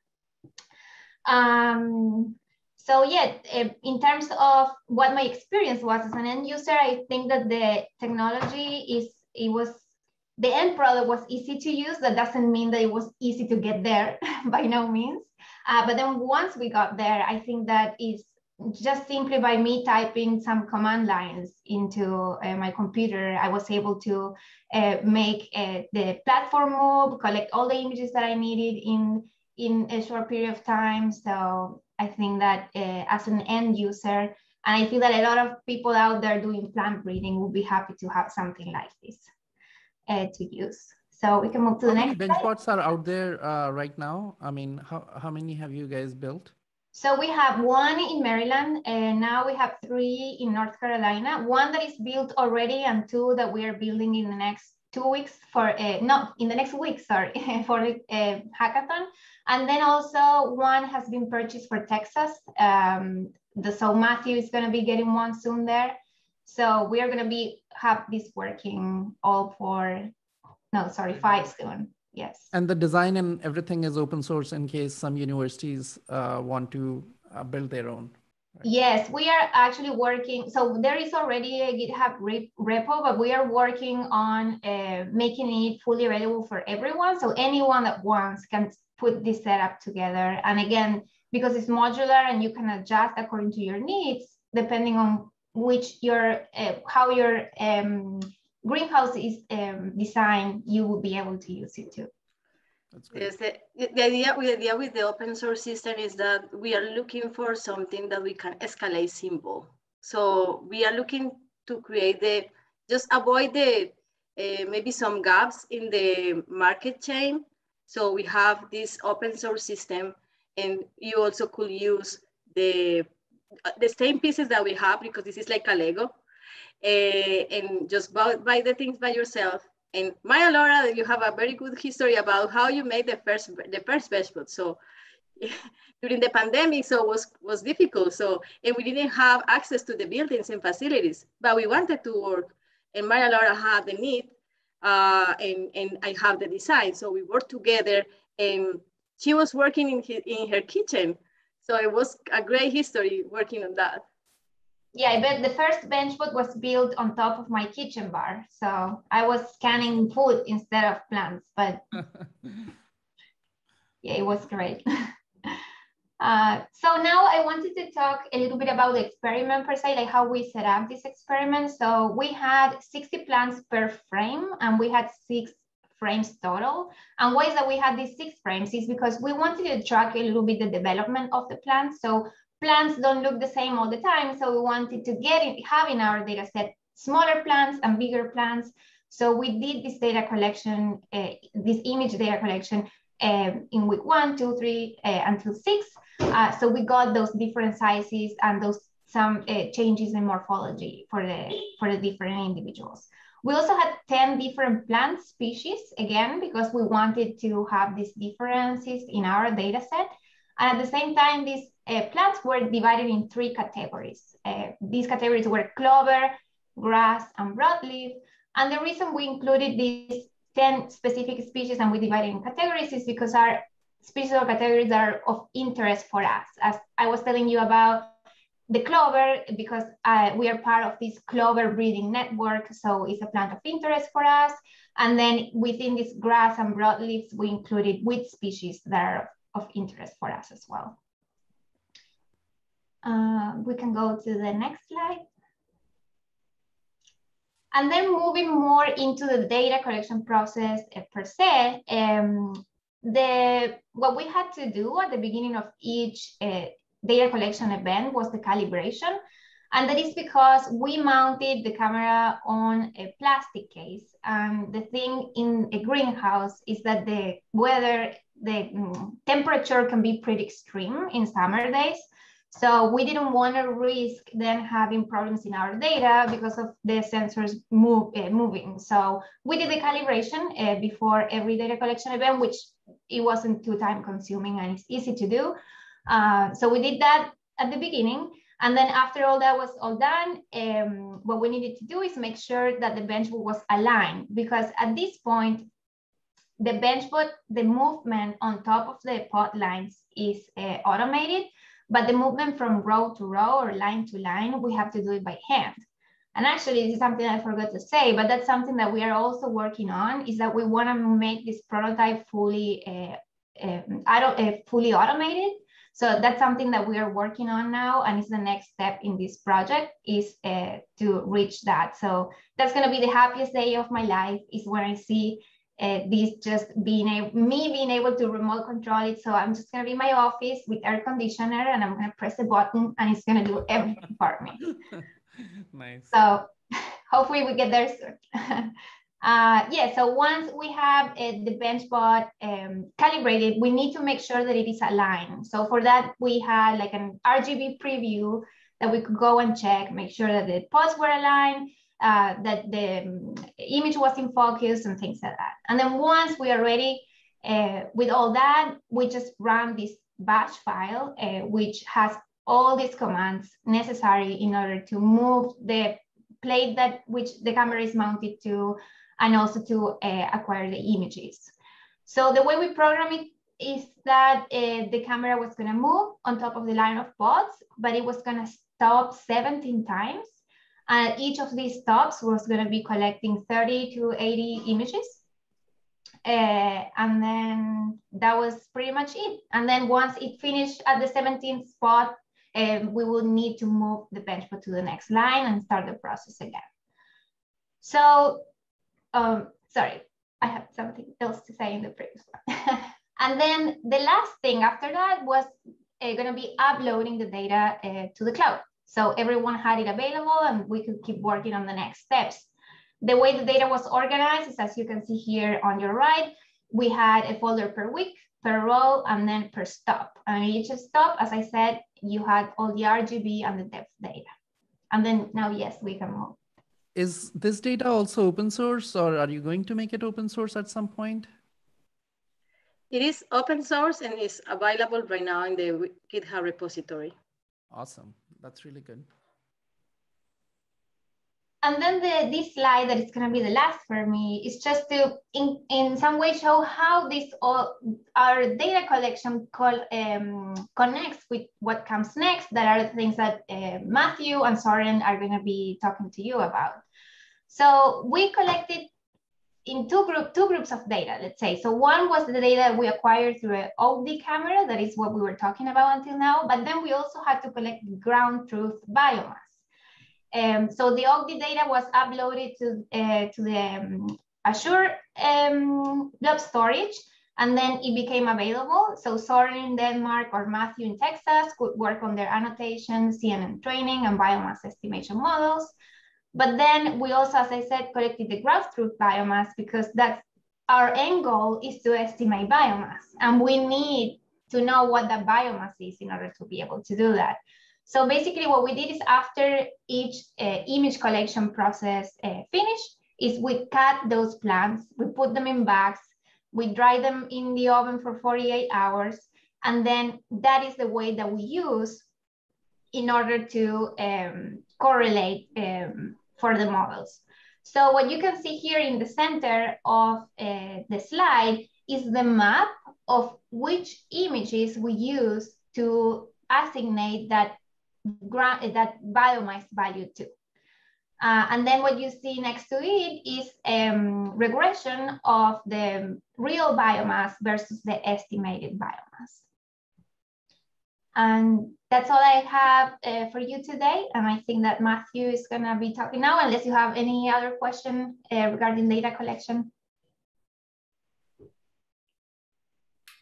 Um, so yeah, eh, in terms of what my experience was as an end user, I think that the technology is, it was, the end product was easy to use. That doesn't mean that it was easy to get there by no means. Uh, but then once we got there, I think that is just simply by me typing some command lines into uh, my computer, I was able to uh, make uh, the platform move, collect all the images that I needed in, in a short period of time. So I think that uh, as an end user, and I feel that a lot of people out there doing plant breeding would be happy to have something like this uh, to use. So we can move to how the many next. benchbots are out there uh, right now? I mean, how, how many have you guys built? So we have one in Maryland, and now we have three in North Carolina. One that is built already, and two that we are building in the next two weeks for uh, no in the next week sorry for a uh, hackathon. And then also one has been purchased for texas. Um, the so matthew is going to be getting one soon there. So we are going to be have this working all for no sorry five soon yes And the design and everything is open source in case some universities uh, want to uh, build their own. Yes, we are actually working. So there is already a GitHub repo, but we are working on uh, making it fully available for everyone. So anyone that wants can put this setup together. And again, because it's modular and you can adjust according to your needs, depending on which your uh, how your um, greenhouse is um, designed, you will be able to use it too. Yes, the, the idea the idea with the open source system is that we are looking for something that we can escalate simple. So we are looking to create the just avoid the uh, maybe some gaps in the market chain. So we have this open source system, and you also could use the the same pieces that we have because this is like a Lego, uh, and just buy, buy the things by yourself and Maria Laura, you have a very good history about how you made the first the first benchbot. So during the pandemic, so was was difficult. So and we didn't have access to the buildings and facilities, but we wanted to work. And Maria Laura had the need, uh, and and I have the design. So we worked together, and she was working in in her kitchen. So it was a great history working on that. Yeah, I bet the first benchbot was built on top of my kitchen bar. So I was scanning food instead of plants, but yeah, it was great. Uh, so now I wanted to talk a little bit about the experiment per se, like how we set up this experiment. So we had 60 plants per frame and we had six frames total. And why is that we had these six frames is because we wanted to track a little bit the development of the plants. So plants don't look the same all the time. So we wanted to get it, have in our data set smaller plants and bigger plants. So we did this data collection, uh, this image data collection um, in week one, two, three, uh, until six. Uh, so we got those different sizes and those some uh, changes in morphology for the for the different individuals. We also had 10 different plant species, again, because we wanted to have these differences in our data set. And at the same time, these uh, plants were divided in three categories. Uh, these categories were clover, grass, and broadleaf. And the reason we included these 10 specific species and we divided in categories is because our species or categories are of interest for us. As I was telling you about the clover, because uh, we are part of this clover breeding network, so it's a plant of interest for us. And then within this grass and broadleaves, we included wheat species that are of interest for us as well. Uh, we can go to the next slide. And then moving more into the data collection process uh, per se, um, the what we had to do at the beginning of each uh, data collection event was the calibration. And that is because we mounted the camera on a plastic case. And the thing in a greenhouse is that the weather, the um, temperature can be pretty extreme in summer days. So we didn't want to risk then having problems in our data because of the sensors move, uh, moving. So we did the calibration uh, before every data collection event, which it wasn't too time consuming and it's easy to do. Uh, so we did that at the beginning. And then after all that was all done, um, what we needed to do is make sure that the benchbot was aligned because at this point, the benchbot, the movement on top of the pod lines is uh, automated, but the movement from row to row or line to line, we have to do it by hand. And actually, this is something I forgot to say, but that's something that we are also working on is that we want to make this prototype fully, uh, um, uh, fully automated so that's something that we are working on now, and it's the next step in this project is uh, to reach that. So that's going to be the happiest day of my life is when I see uh, this just being a, me being able to remote control it. So I'm just going to be in my office with air conditioner, and I'm going to press a button, and it's going to do everything for me. nice. So hopefully we get there soon. Uh, yeah, so once we have uh, the benchbot um, calibrated, we need to make sure that it is aligned. So for that, we had like an RGB preview that we could go and check, make sure that the pods were aligned, uh, that the um, image was in focus and things like that. And then once we are ready uh, with all that, we just run this batch file, uh, which has all these commands necessary in order to move the plate that which the camera is mounted to, and also to uh, acquire the images. So the way we program it is that uh, the camera was going to move on top of the line of pods, but it was going to stop 17 times. And each of these stops was going to be collecting 30 to 80 images. Uh, and then that was pretty much it. And then once it finished at the 17th spot, um, we will need to move the benchbot to the next line and start the process again. So um, sorry, I have something else to say in the previous one. and then the last thing after that was uh, going to be uploading the data uh, to the cloud. So everyone had it available and we could keep working on the next steps. The way the data was organized is as you can see here on your right, we had a folder per week, per row, and then per stop. And each stop, as I said, you had all the RGB and the depth data. And then now, yes, we can move is this data also open source or are you going to make it open source at some point? It is open source and is available right now in the GitHub repository. Awesome. That's really good. And then the, this slide that is going to be the last for me is just to, in, in some way, show how this all, our data collection call, um, connects with what comes next. That are things that uh, Matthew and Soren are going to be talking to you about. So we collected in two group two groups of data, let's say. So one was the data we acquired through an OAK-D camera, that is what we were talking about until now. But then we also had to collect ground truth biomass. Um, so the OAK-D data was uploaded to, uh, to the um, Azure um, blob storage, and then it became available. So Soren in Denmark or Matthew in Texas could work on their annotation, CNN training, and biomass estimation models. But then we also, as I said, collected the ground truth biomass because that's our end goal is to estimate biomass. And we need to know what that biomass is in order to be able to do that. So basically what we did is after each uh, image collection process uh, finished, is we cut those plants, we put them in bags, we dry them in the oven for 48 hours, and then that is the way that we use in order to um, correlate um, for the models. So what you can see here in the center of uh, the slide is the map of which images we use to assignate that that biomass value to. Uh, and then what you see next to it is um, regression of the real biomass versus the estimated biomass. And that's all I have uh, for you today. And I think that Matthew is gonna be talking now, unless you have any other question uh, regarding data collection.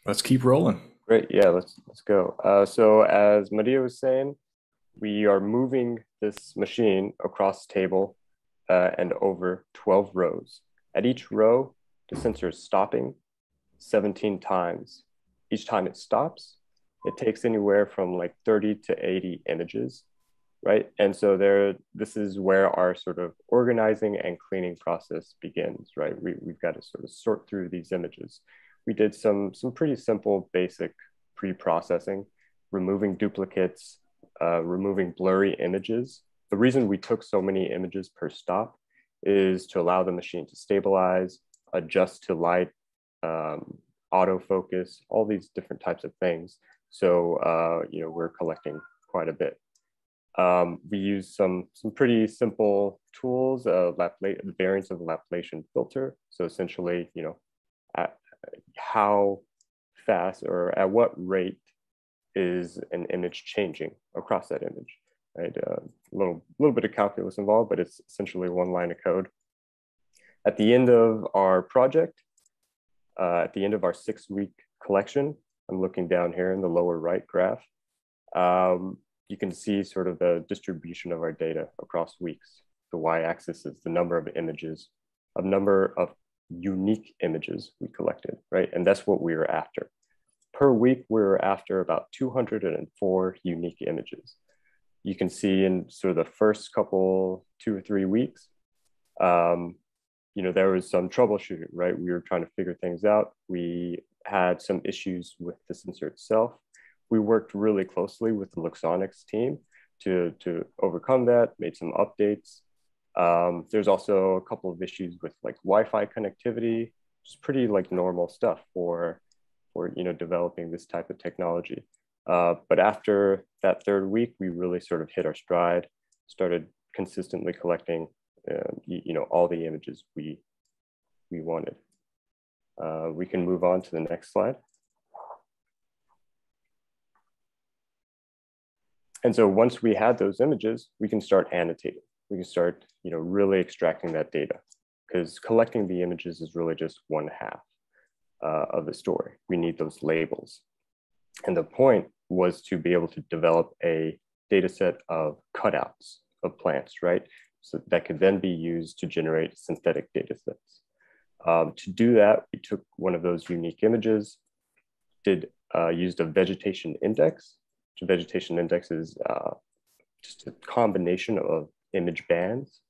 Let's keep rolling. Great, yeah, let's, let's go. Uh, so as Maria was saying, we are moving this machine across table uh, and over 12 rows. At each row, the sensor is stopping 17 times. Each time it stops, it takes anywhere from like 30 to 80 images, right? And so there, this is where our sort of organizing and cleaning process begins, right? We, we've got to sort of sort through these images. We did some, some pretty simple basic pre-processing, removing duplicates, uh, removing blurry images. The reason we took so many images per stop is to allow the machine to stabilize, adjust to light, um, autofocus, all these different types of things. So, uh, you know, we're collecting quite a bit. Um, we use some, some pretty simple tools, uh, the variants of the Laplacian filter. So essentially, you know, at how fast or at what rate is an image changing across that image, right? A uh, little, little bit of calculus involved, but it's essentially one line of code. At the end of our project, uh, at the end of our six week collection, I'm looking down here in the lower right graph, um, you can see sort of the distribution of our data across weeks. The y-axis is the number of images, a number of unique images we collected, right? And that's what we were after. Per week, we were after about 204 unique images. You can see in sort of the first couple, two or three weeks, um, you know, there was some troubleshooting, right? We were trying to figure things out. We had some issues with the sensor itself. We worked really closely with the Luxonis team to, to overcome that, made some updates. Um, there's also a couple of issues with like Wi-Fi connectivity, just pretty like normal stuff for, for you know, developing this type of technology. Uh, but after that third week, we really sort of hit our stride, started consistently collecting uh, you know, all the images we, we wanted. Uh, we can move on to the next slide. And so once we had those images, we can start annotating. We can start, you know, really extracting that data because collecting the images is really just one half uh, of the story. We need those labels. And the point was to be able to develop a data set of cutouts of plants, right? So that could then be used to generate synthetic data sets. Um, to do that, we took one of those unique images, did uh, used a vegetation index. A vegetation index is uh, just a combination of image bands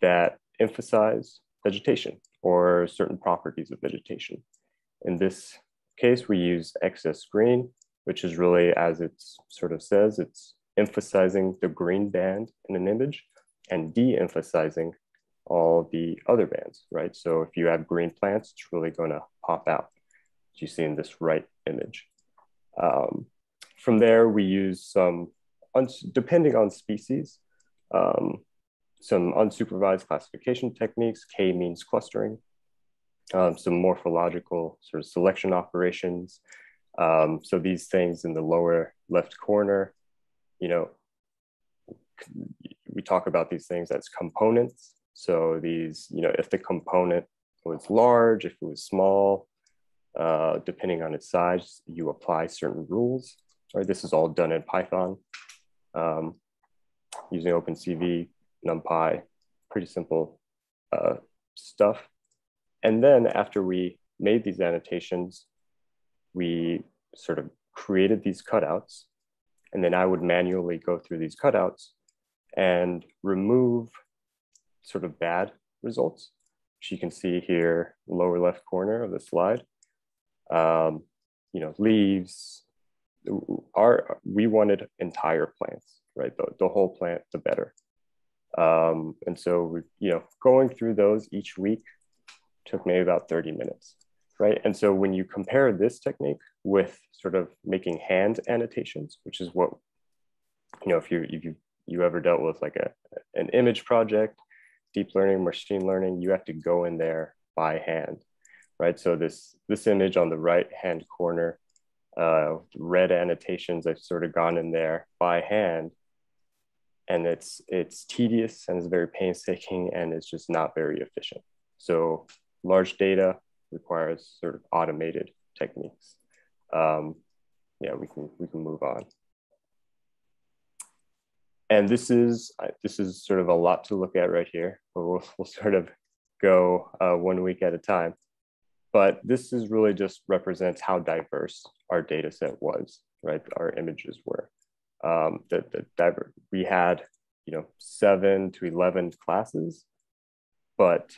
that emphasize vegetation or certain properties of vegetation. In this case, we use excess green, which is really, as it sort of says, it's emphasizing the green band in an image and de-emphasizing all the other bands, right? So if you have green plants, it's really going to pop out, as you see in this right image. Um, from there, we use some, depending on species, um, some unsupervised classification techniques, k-means clustering, um, some morphological sort of selection operations. Um, so these things in the lower left corner, you know, we talk about these things as components. So these, you know, if the component was large, if it was small, uh, depending on its size, you apply certain rules. Right, this is all done in Python um, using OpenCV, NumPy, pretty simple uh, stuff. And then after we made these annotations, we sort of created these cutouts. And then I would manually go through these cutouts and remove sort of bad results, which you can see here, lower left corner of the slide. Um, you know, leaves, our, we wanted entire plants, right? The, the whole plant, the better. Um, and so, we, you know, going through those each week took maybe about 30 minutes, right? And so when you compare this technique with sort of making hand annotations, which is what, you know, if you, if you you ever dealt with like a, an image project, deep learning, machine learning, you have to go in there by hand, right? So this, this image on the right-hand corner, uh, red annotations, I've sort of gone in there by hand and it's, it's tedious and it's very painstaking and it's just not very efficient. So large data requires sort of automated techniques. Um, yeah, we can, we can move on and this is this is sort of a lot to look at right here, but we'll, we'll sort of go uh, one week at a time. but this is really just represents how diverse our data set was, right? Our images were. Um, the, the diver we had, you know, seven to 11 classes, but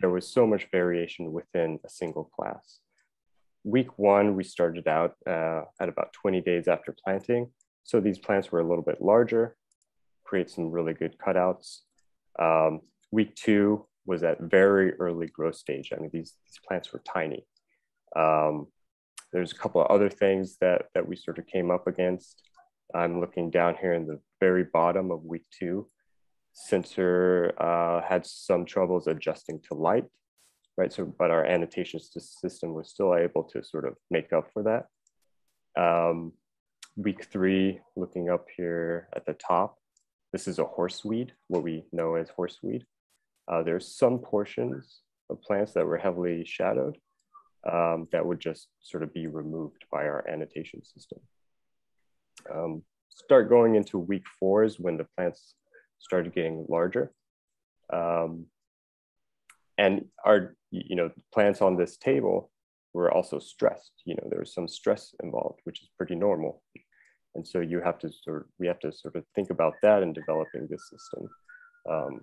there was so much variation within a single class. Week one, we started out uh, at about 20 days after planting. So these plants were a little bit larger, create some really good cutouts. Um, week two was at very early growth stage. I mean, these, these plants were tiny. Um, there's a couple of other things that, that we sort of came up against. I'm looking down here in the very bottom of week two. Sensor uh, had some troubles adjusting to light, right? So, but our annotation system was still able to sort of make up for that. Um, week three, looking up here at the top, this is a horseweed, what we know as horseweed. Uh, there's some portions of plants that were heavily shadowed um, that would just sort of be removed by our annotation system. Um, start going into week four is when the plants started getting larger. Um, and our, you know, plants on this table were also stressed. You know, there was some stress involved, which is pretty normal. And so you have to sort of, we have to sort of think about that in developing this system. Um,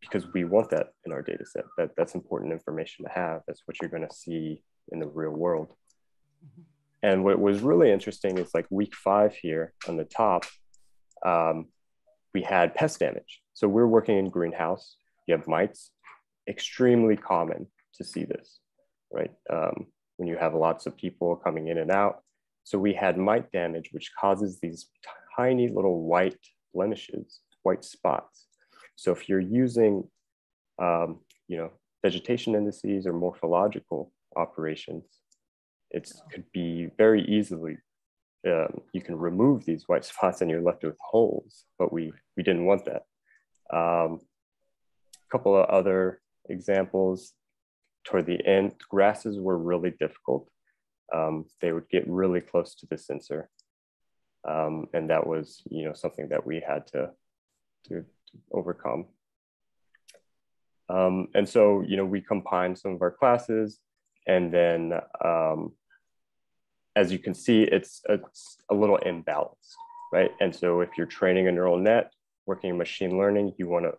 because we want that in our data set. That, that's important information to have. That's what you're going to see in the real world. Mm-hmm. And what was really interesting is like week five here on the top, um, we had pest damage. So we're working in greenhouse. You have mites, extremely common to see this, right? Um, when you have lots of people coming in and out. So we had mite damage, which causes these tiny little white blemishes, white spots. So if you're using, um, you know, vegetation indices or morphological operations, it could be very easily, um, you can remove these white spots and you're left with holes, but we, we didn't want that. Um, a couple of other examples toward the end, grasses were really difficult. Um, they would get really close to the sensor. Um, and that was, you know, something that we had to, to overcome. Um, and so, you know, we combine some of our classes and then um, as you can see, it's, it's a little imbalanced, right? And so if you're training a neural net, working in machine learning, you want a,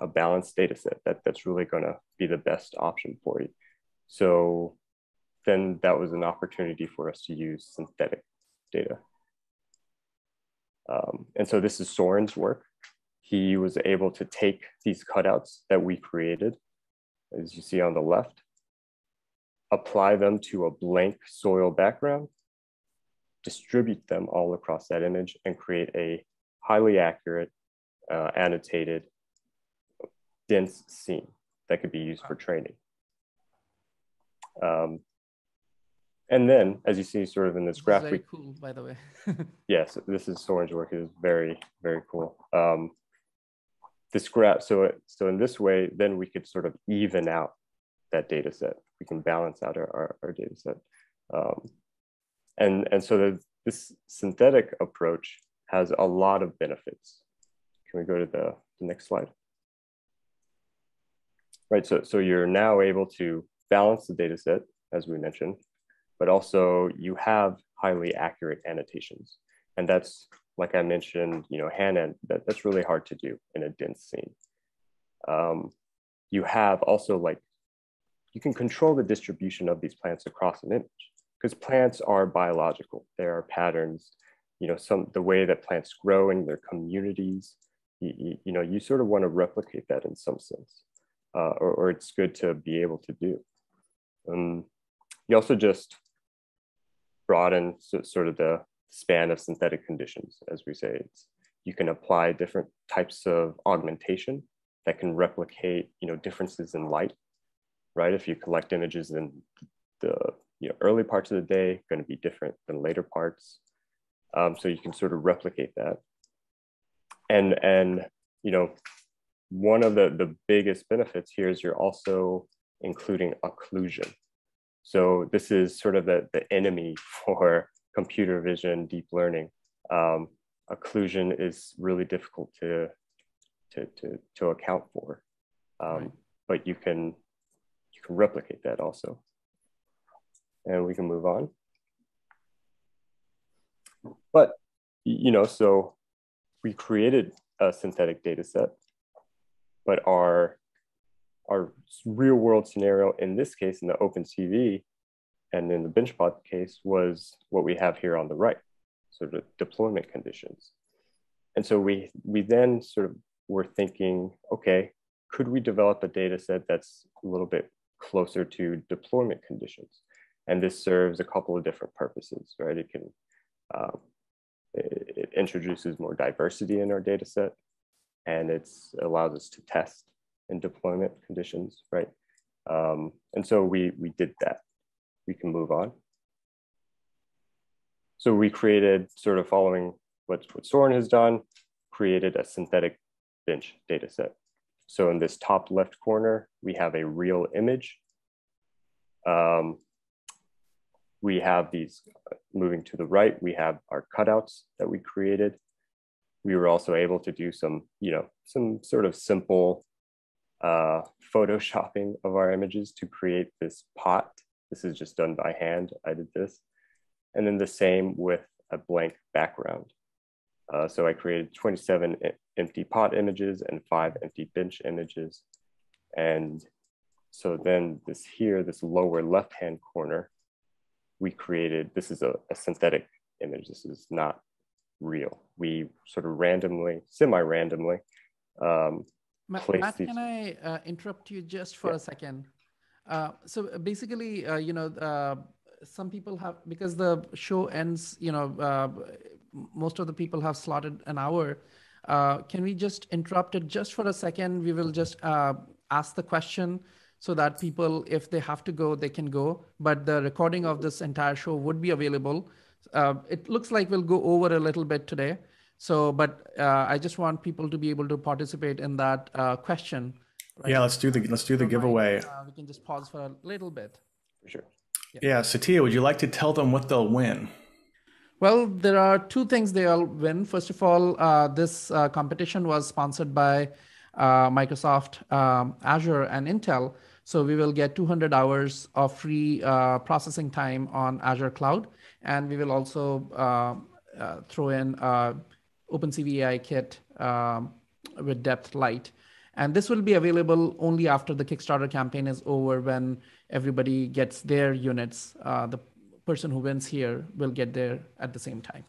a balanced data set that, that's really gonna be the best option for you. So then that was an opportunity for us to use synthetic data. Um, and so this is Soren's work he was able to take these cutouts that we created, as you see on the left, apply them to a blank soil background, distribute them all across that image, and create a highly accurate, uh, annotated, dense scene that could be used for training. Um, and then, as you see, sort of in this, this graph, very cool, by the way. yes, this is Soren's work. It is very, very cool. Um, this graph, so, so in this way, then we could sort of even out that data set. We can balance out our, our, our data set. Um, and, and so the, this synthetic approach has a lot of benefits. Can we go to the, the next slide? Right, so, so you're now able to balance the data set, as we mentioned, but also you have highly accurate annotations. And that's like I mentioned, you know, hand that, that's really hard to do in a dense scene. Um, you have also like, you can control the distribution of these plants across an image because plants are biological. There are patterns, you know, some, the way that plants grow in their communities, you, you, you know, you sort of want to replicate that in some sense, uh, or, or it's good to be able to do. Um, you also just broaden so, sort of the span of synthetic conditions, as we say. It's, you can apply different types of augmentation that can replicate, you know, differences in light, right? If you collect images in the you know, early parts of the day, going to be different than later parts. Um, so you can sort of replicate that. And, and you know, one of the, the biggest benefits here is you're also including occlusion. So this is sort of the, the enemy for computer vision, deep learning, um, occlusion is really difficult to, to, to, to account for. Um, right. But you can, you can replicate that also. and we can move on. But, you know, so we created a synthetic data set, but our, our real world scenario in this case, in the OpenCV and in the BenchBot case was what we have here on the right, sort of deployment conditions. And so we, we then sort of were thinking, okay, could we develop a data set that's a little bit closer to deployment conditions? And this serves a couple of different purposes, right? It can, um, it, it, introduces more diversity in our data set and it allows us to test in deployment conditions, right? Um, and so we, we did that. We can move on. So we created sort of following what, what Soren has done, created a synthetic bench data set. So in this top left corner, we have a real image. Um, we have these moving to the right, we have our cutouts that we created. We were also able to do some, you know, some sort of simple uh, photoshopping of our images to create this pot. This is just done by hand. I did this. And then the same with a blank background. Uh, so I created 27 empty pot images and five empty bench images. And so then this here, this lower left-hand corner, we created, this is a, a synthetic image. This is not real. We sort of randomly, semi-randomly, um, Matt, Matt can I uh, interrupt you just for yeah. a second? Uh, so basically, uh, you know, uh, some people have because the show ends, you know, uh, most of the people have slotted an hour. Uh, can we just interrupt it just for a second? We will just uh, ask the question so that people, if they have to go, they can go. But the recording of this entire show would be available. Uh, it looks like we'll go over a little bit today. So, but uh, I just want people to be able to participate in that uh, question. Right? Yeah, let's do the let's do the giveaway. Uh, we can just pause for a little bit. For sure. Yeah. yeah, Satya, would you like to tell them what they'll win? Well, there are two things they'll win. First of all, uh, this uh, competition was sponsored by uh, Microsoft um, Azure and Intel. So we will get 200 hours of free uh, processing time on Azure Cloud. And we will also uh, uh, throw in OpenCV AI kit um, with Depth Lite. And this will be available only after the Kickstarter campaign is over when everybody gets their units. the person who wins here will get there at the same time.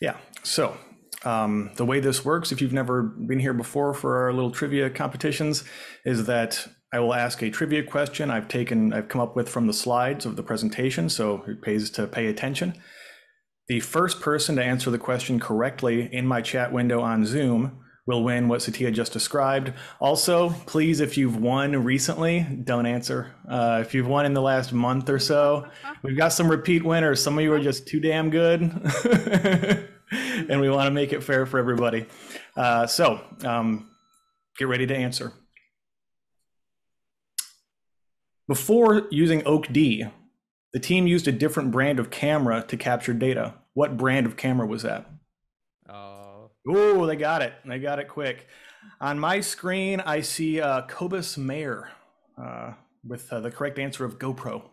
Yeah. So um, the way this works, if you've never been here before for our little trivia competitions, is that I will ask a trivia question I've taken, I've come up with from the slides of the presentation, so it pays to pay attention. The first person to answer the question correctly in my chat window on Zoom will win what Satya just described. Also, please, if you've won recently, don't answer. Uh, if you've won in the last month or so, we've got some repeat winners. Some of you are just too damn good. and we want to make it fair for everybody. Uh, so um, get ready to answer. Before using OAK-D, the team used a different brand of camera to capture data. What brand of camera was that? Oh, they got it. They got it quick. On my screen, I see uh, Cobus Mayer uh, with uh, the correct answer of GoPro.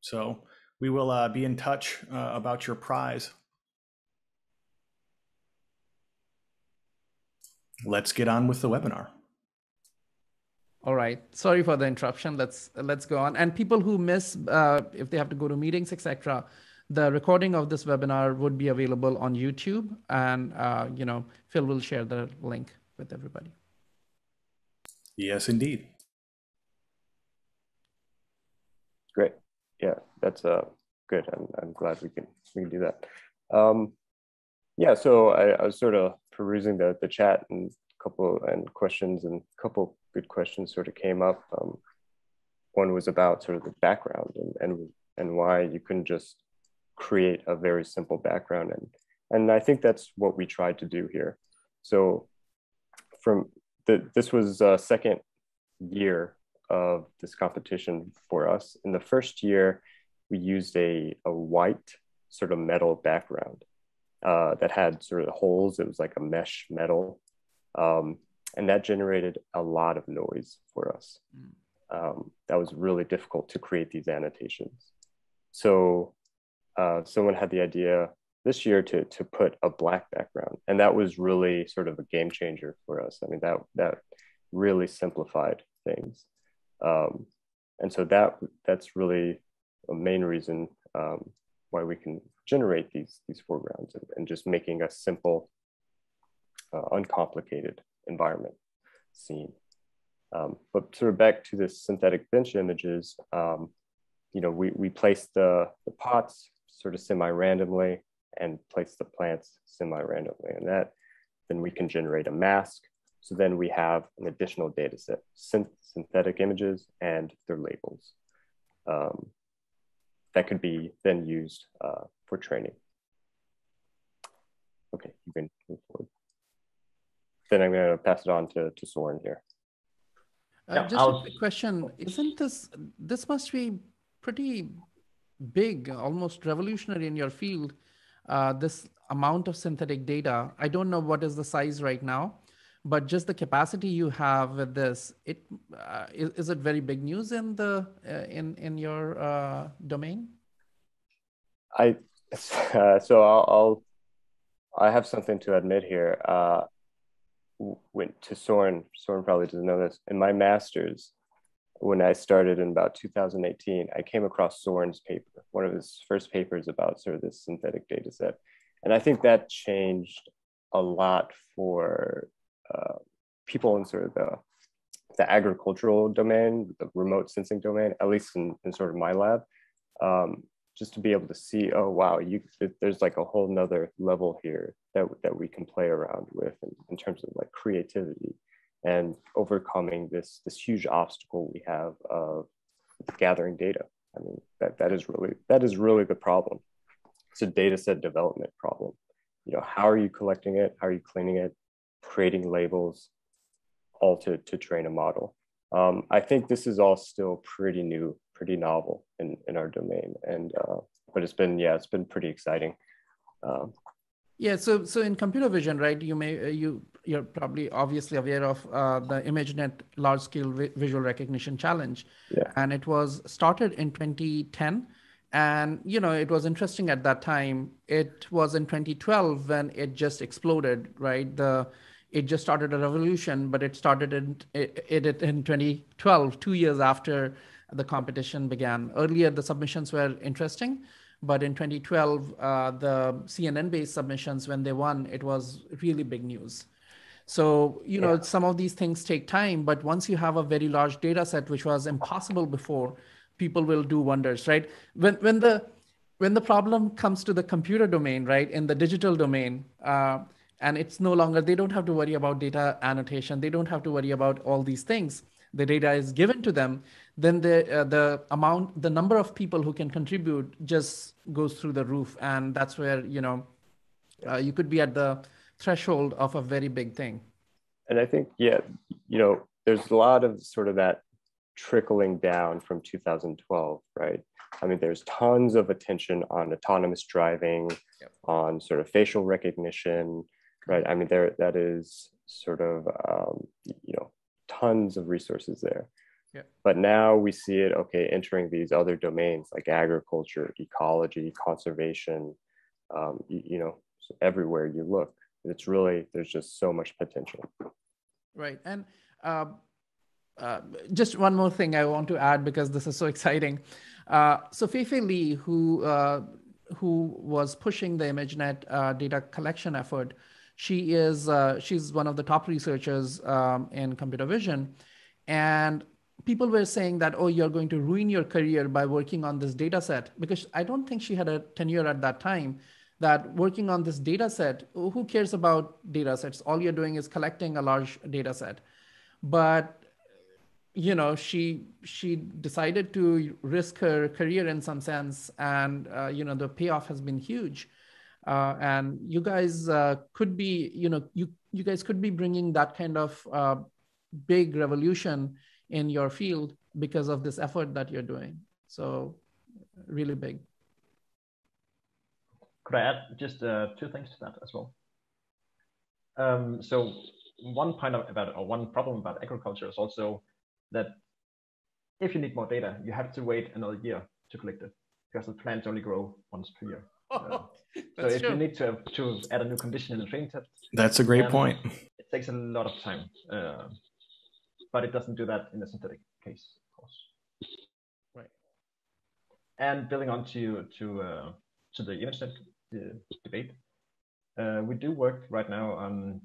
So we will uh, be in touch uh, about your prize. Let's get on with the webinar. All right. Sorry for the interruption. Let's let's go on. And people who miss, uh, if they have to go to meetings, etc., the recording of this webinar would be available on YouTube, and uh, you know Phil will share the link with everybody. Yes, indeed. Great. Yeah, that's uh, good. I'm, I'm glad we can we can do that. Um, yeah, so I, I was sort of perusing the the chat and a couple and questions and a couple good questions sort of came up. Um, one was about sort of the background and and and why you couldn't just create a very simple background. And, and I think that's what we tried to do here. So from the, this was a second year of this competition for us. In the first year, we used a, a white sort of metal background uh, that had sort of holes. It was like a mesh metal. Um, and that generated a lot of noise for us. Mm. um, that was really difficult to create these annotations. So uh, someone had the idea this year to to put a black background, and that was really sort of a game changer for us. I mean that that really simplified things, um, and so that that's really a main reason um, why we can generate these these foregrounds and, and just making a simple, uh, uncomplicated environment scene. Um, but sort of back to the synthetic bench images, um, you know, we, we place the, the pots sort of semi-randomly and place the plants semi-randomly. And that, then we can generate a mask. So then we have an additional data set, synth synthetic images and their labels. Um, that could be then used uh, for training. Okay, you can move forward. Then I'm going to pass it on to, to Soren here. Uh, yeah, just I'll... a quick question. Isn't this, this must be pretty big, almost revolutionary in your field, uh, this amount of synthetic data. I don't know what is the size right now, but just the capacity you have with this, it uh, is, is it very big news in the uh, in in your uh, domain? I uh, so I'll, I'll, i have something to admit here. Went to Soren. Soren probably doesn't know this. In my master's, when I started in about 2018, I came across Soren's paper, one of his first papers about sort of this synthetic data set. And I think that changed a lot for uh, people in sort of the, the agricultural domain, the remote sensing domain, at least in, in sort of my lab. Um, just to be able to see, oh wow, you there's like a whole nother level here that that we can play around with in, in terms of like creativity and overcoming this this huge obstacle we have of gathering data. I mean that that is really that is really the problem. It's a data set development problem. You know, how are you collecting it? How are you cleaning it? Creating labels, all to to train a model. Um, I think this is all still pretty new pretty novel in, in our domain. And, uh, but it's been, yeah, it's been pretty exciting. Um, yeah, so so in computer vision, right? You may uh, you you're probably obviously aware of uh, the ImageNet large scale vi- visual recognition challenge, yeah. and it was started in 2010, and you know it was interesting at that time. It was in 2012 when it just exploded, right? The it just started a revolution, but it started in it, it in 2012, two years after the competition began. Earlier, the submissions were interesting, but in 2012, uh, the CNN-based submissions, when they won, it was really big news. So, you know, yeah. some of these things take time, but once you have a very large data set, which was impossible before, people will do wonders, right? When, when the when the problem comes to the computer domain, right, in the digital domain, uh, and it's no longer, they don't have to worry about data annotation. They don't have to worry about all these things. The data is given to them then the uh, the amount the number of people who can contribute just goes through the roof. And that's where you know uh, you could be at the threshold of a very big thing. And i think yeah you know there's a lot of sort of that trickling down from 2012 right? I mean there's tons of attention on autonomous driving yep. on sort of facial recognition right? I mean there that is sort of um, you know tons of resources there yeah. But now we see it, okay, entering these other domains like agriculture, ecology, conservation, um, you, you know, everywhere you look. It's really, there's just so much potential. Right. And uh, uh, just one more thing I want to add because this is so exciting. Uh, so Fei-Fei Li, who, uh, who was pushing the ImageNet uh, data collection effort, she is uh, she's one of the top researchers um, in computer vision and people were saying that, oh, you're going to ruin your career by working on this data set. Because I don't think she had a tenure at that time that working on this data set, who cares about data sets? All you're doing is collecting a large data set. But you know she she decided to risk her career in some sense and uh, you know the payoff has been huge uh, and you guys uh, could be you know you you guys could be bringing that kind of uh, big revolution in your field because of this effort that you're doing. So really big. Could I add just uh, two things to that as well? Um, so one point about or one problem about agriculture is also that if you need more data, you have to wait another year to collect it because the plants only grow once per year. Uh, so if true. you need to to add a new condition in the training test, that's a great point. It takes a lot of time, uh, but it doesn't do that in a synthetic case, of course. Right. And building on to to uh, to the ImageNet debate, uh, we do work right now on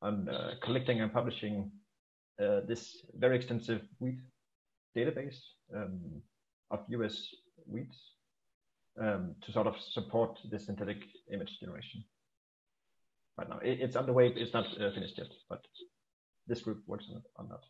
on uh, collecting and publishing uh, this very extensive wheat database um, of US wheats um, to sort of support the synthetic image generation. Right now, it, it's underway. It's not uh, finished yet, but this group works on, on that.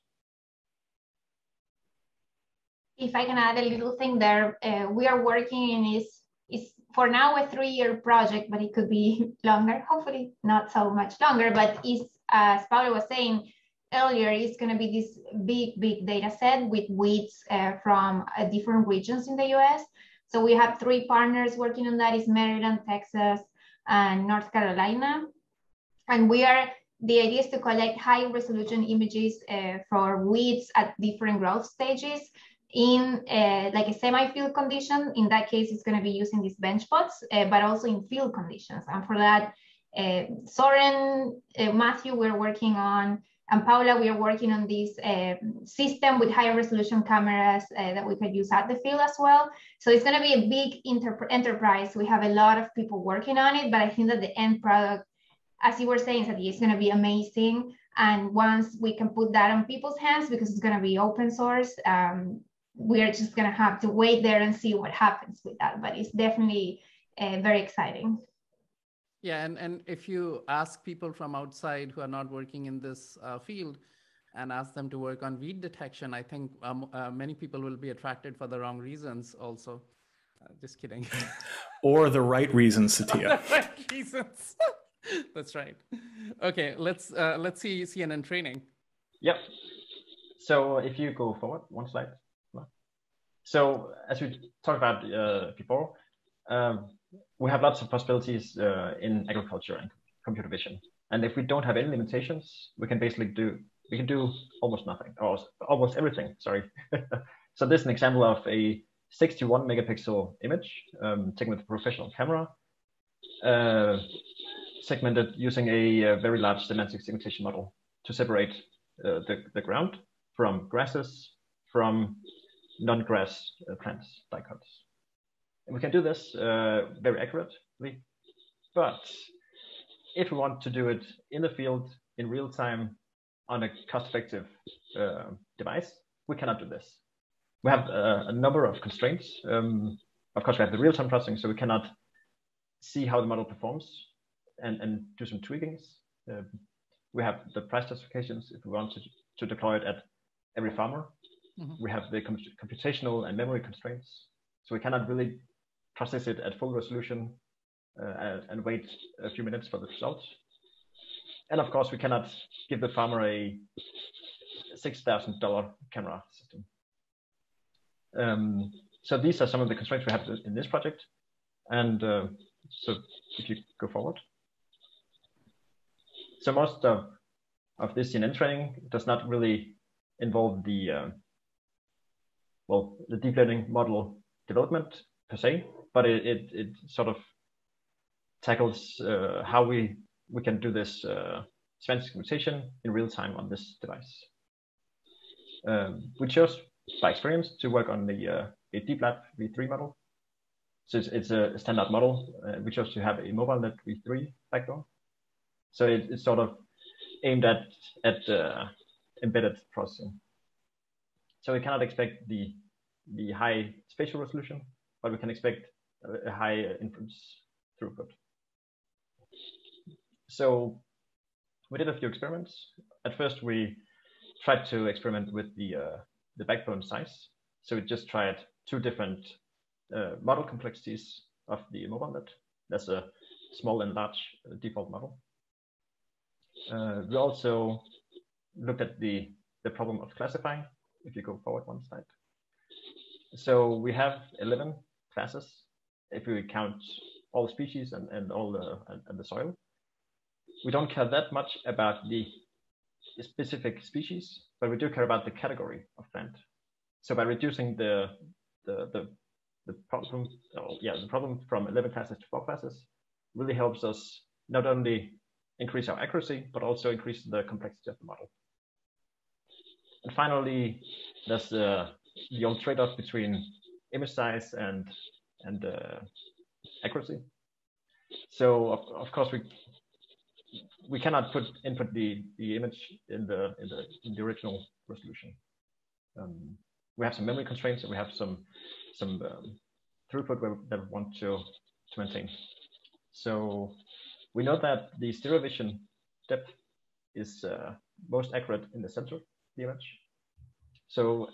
If I can add a little thing there, uh, we are working in is is for now a three-year project, but it could be longer. Hopefully, not so much longer. But is as Paulo was saying earlier, it's going to be this big, big data set with weeds uh, from uh, different regions in the U.S. So we have three partners working on that: is Maryland, Texas, and North Carolina. And we are the idea is to collect high resolution images uh, for weeds at different growth stages in uh, like a semi-field condition. In that case, it's going to be using these bench pots, uh, but also in field conditions. And for that, uh, Soren, uh, Matthew, we're working on and Paula, we are working on this uh, system with higher resolution cameras uh, that we can use at the field as well. So it's going to be a big enterprise. We have a lot of people working on it, but I think that the end product, as you were saying, Sati, is going to be amazing. And once we can put that on people's hands, because it's going to be open source, um, we are just going to have to wait there and see what happens with that. But it's definitely uh, very exciting. Yeah, and, and if you ask people from outside who are not working in this uh, field and ask them to work on weed detection, I think um, uh, many people will be attracted for the wrong reasons also. Uh, just kidding. or the right reasons, Satya. the right reasons. That's right. Okay, let's uh, let's see CNN training. Yep. So if you go forward one slide. So as we talked about uh, before, um, we have lots of possibilities uh, in agriculture and computer vision. And if we don't have any limitations, we can basically do we can do almost nothing or almost everything. Sorry. so this is an example of a 61 megapixel image um, taken with a professional camera, uh, segmented using a, a, very large semantic segmentation model to separate uh, the, the ground from grasses from non-grass uh, plants, dicots. And we can do this uh, very accurately. But if we want to do it in the field in real time on a cost-effective uh, device, we cannot do this. We have a number of constraints. Um, of course, we have the real-time processing, so we cannot see how the model performs and, and do some tweakings. Uh, we have the price justifications if we want to, to deploy it at every farmer. Mm -hmm. We have the computational and memory constraints. So we cannot really process it at full resolution uh, and wait a few minutes for the results. And of course, we cannot give the farmer a $6,000 camera system. Um, so these are some of the constraints we have in this project. And uh, so if you go forward. So most of, of this CNN training does not really involve the, uh, well, the deep learning model development per se, but it, it, it sort of tackles uh, how we, we can do this uh, semantic segmentation in real time on this device. Um, we chose by experience to work on the uh, DeepLab v3 model. So it's, it's a standard model. Uh, we chose to have a mobile MobileNet v3 backbone. So it, it's sort of aimed at, at uh, embedded processing. So we cannot expect the, the high spatial resolution, but we can expect a high inference throughput. So we did a few experiments. At first, we tried to experiment with the uh, the backbone size. So we just tried two different uh, model complexities of the mobile net. That's a small and large uh, default model. Uh, we also looked at the, the problem of classifying, if you go forward one slide. So we have 11 classes if we count all species and, and all the and, and the soil. We don't care that much about the specific species, but we do care about the category of plant. So by reducing the the the, the problem, oh, yeah, the problem from 11 classes to four classes, really helps us not only increase our accuracy, but also increase the complexity of the model. And finally, there's the, the old trade-off between image size and and uh, accuracy. So of, of course we we cannot put input the, the image in the in the in the original resolution. Um, we have some memory constraints and we have some some um, throughput that we want to to maintain. So we know that the stereo vision depth is uh, most accurate in the center the image. So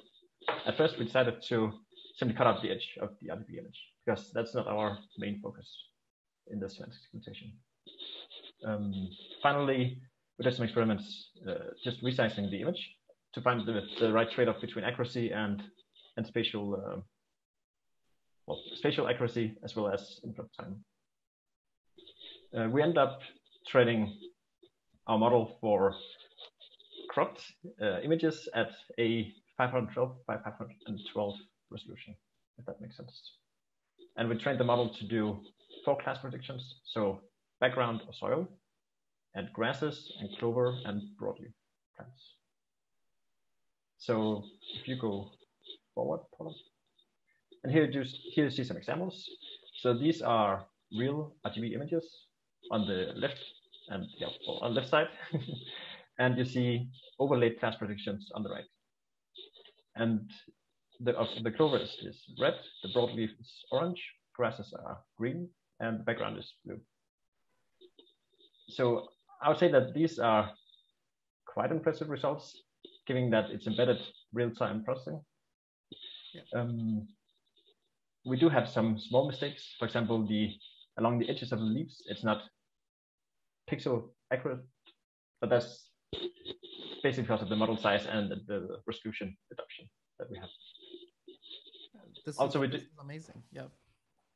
at first we decided to simply cut off the edge of the RGB image because that's not our main focus in this semantic segmentation. Um, finally, we did some experiments uh, just resizing the image to find the, the right trade-off between accuracy and, and spatial, uh, well, spatial accuracy as well as input time. Uh, we end up training our model for cropped uh, images at a 512 by 512 resolution, if that makes sense. And we trained the model to do four class predictions. So background or soil, and grasses and clover and broadleaf plants. So if you go forward. And here you, here you see some examples. So these are real RGB images on the left and yeah, on the left side. and you see overlaid class predictions on the right. And the, of the clover is, is red, the broadleaf is orange, grasses are green, and the background is blue. So I would say that these are quite impressive results, given that it's embedded real-time processing. Yeah. Um, we do have some small mistakes. For example, the along the edges of the leaves, it's not pixel accurate, but that's basically because of the model size and the, the resolution reduction that we have. This also, is, we did, amazing. Yeah.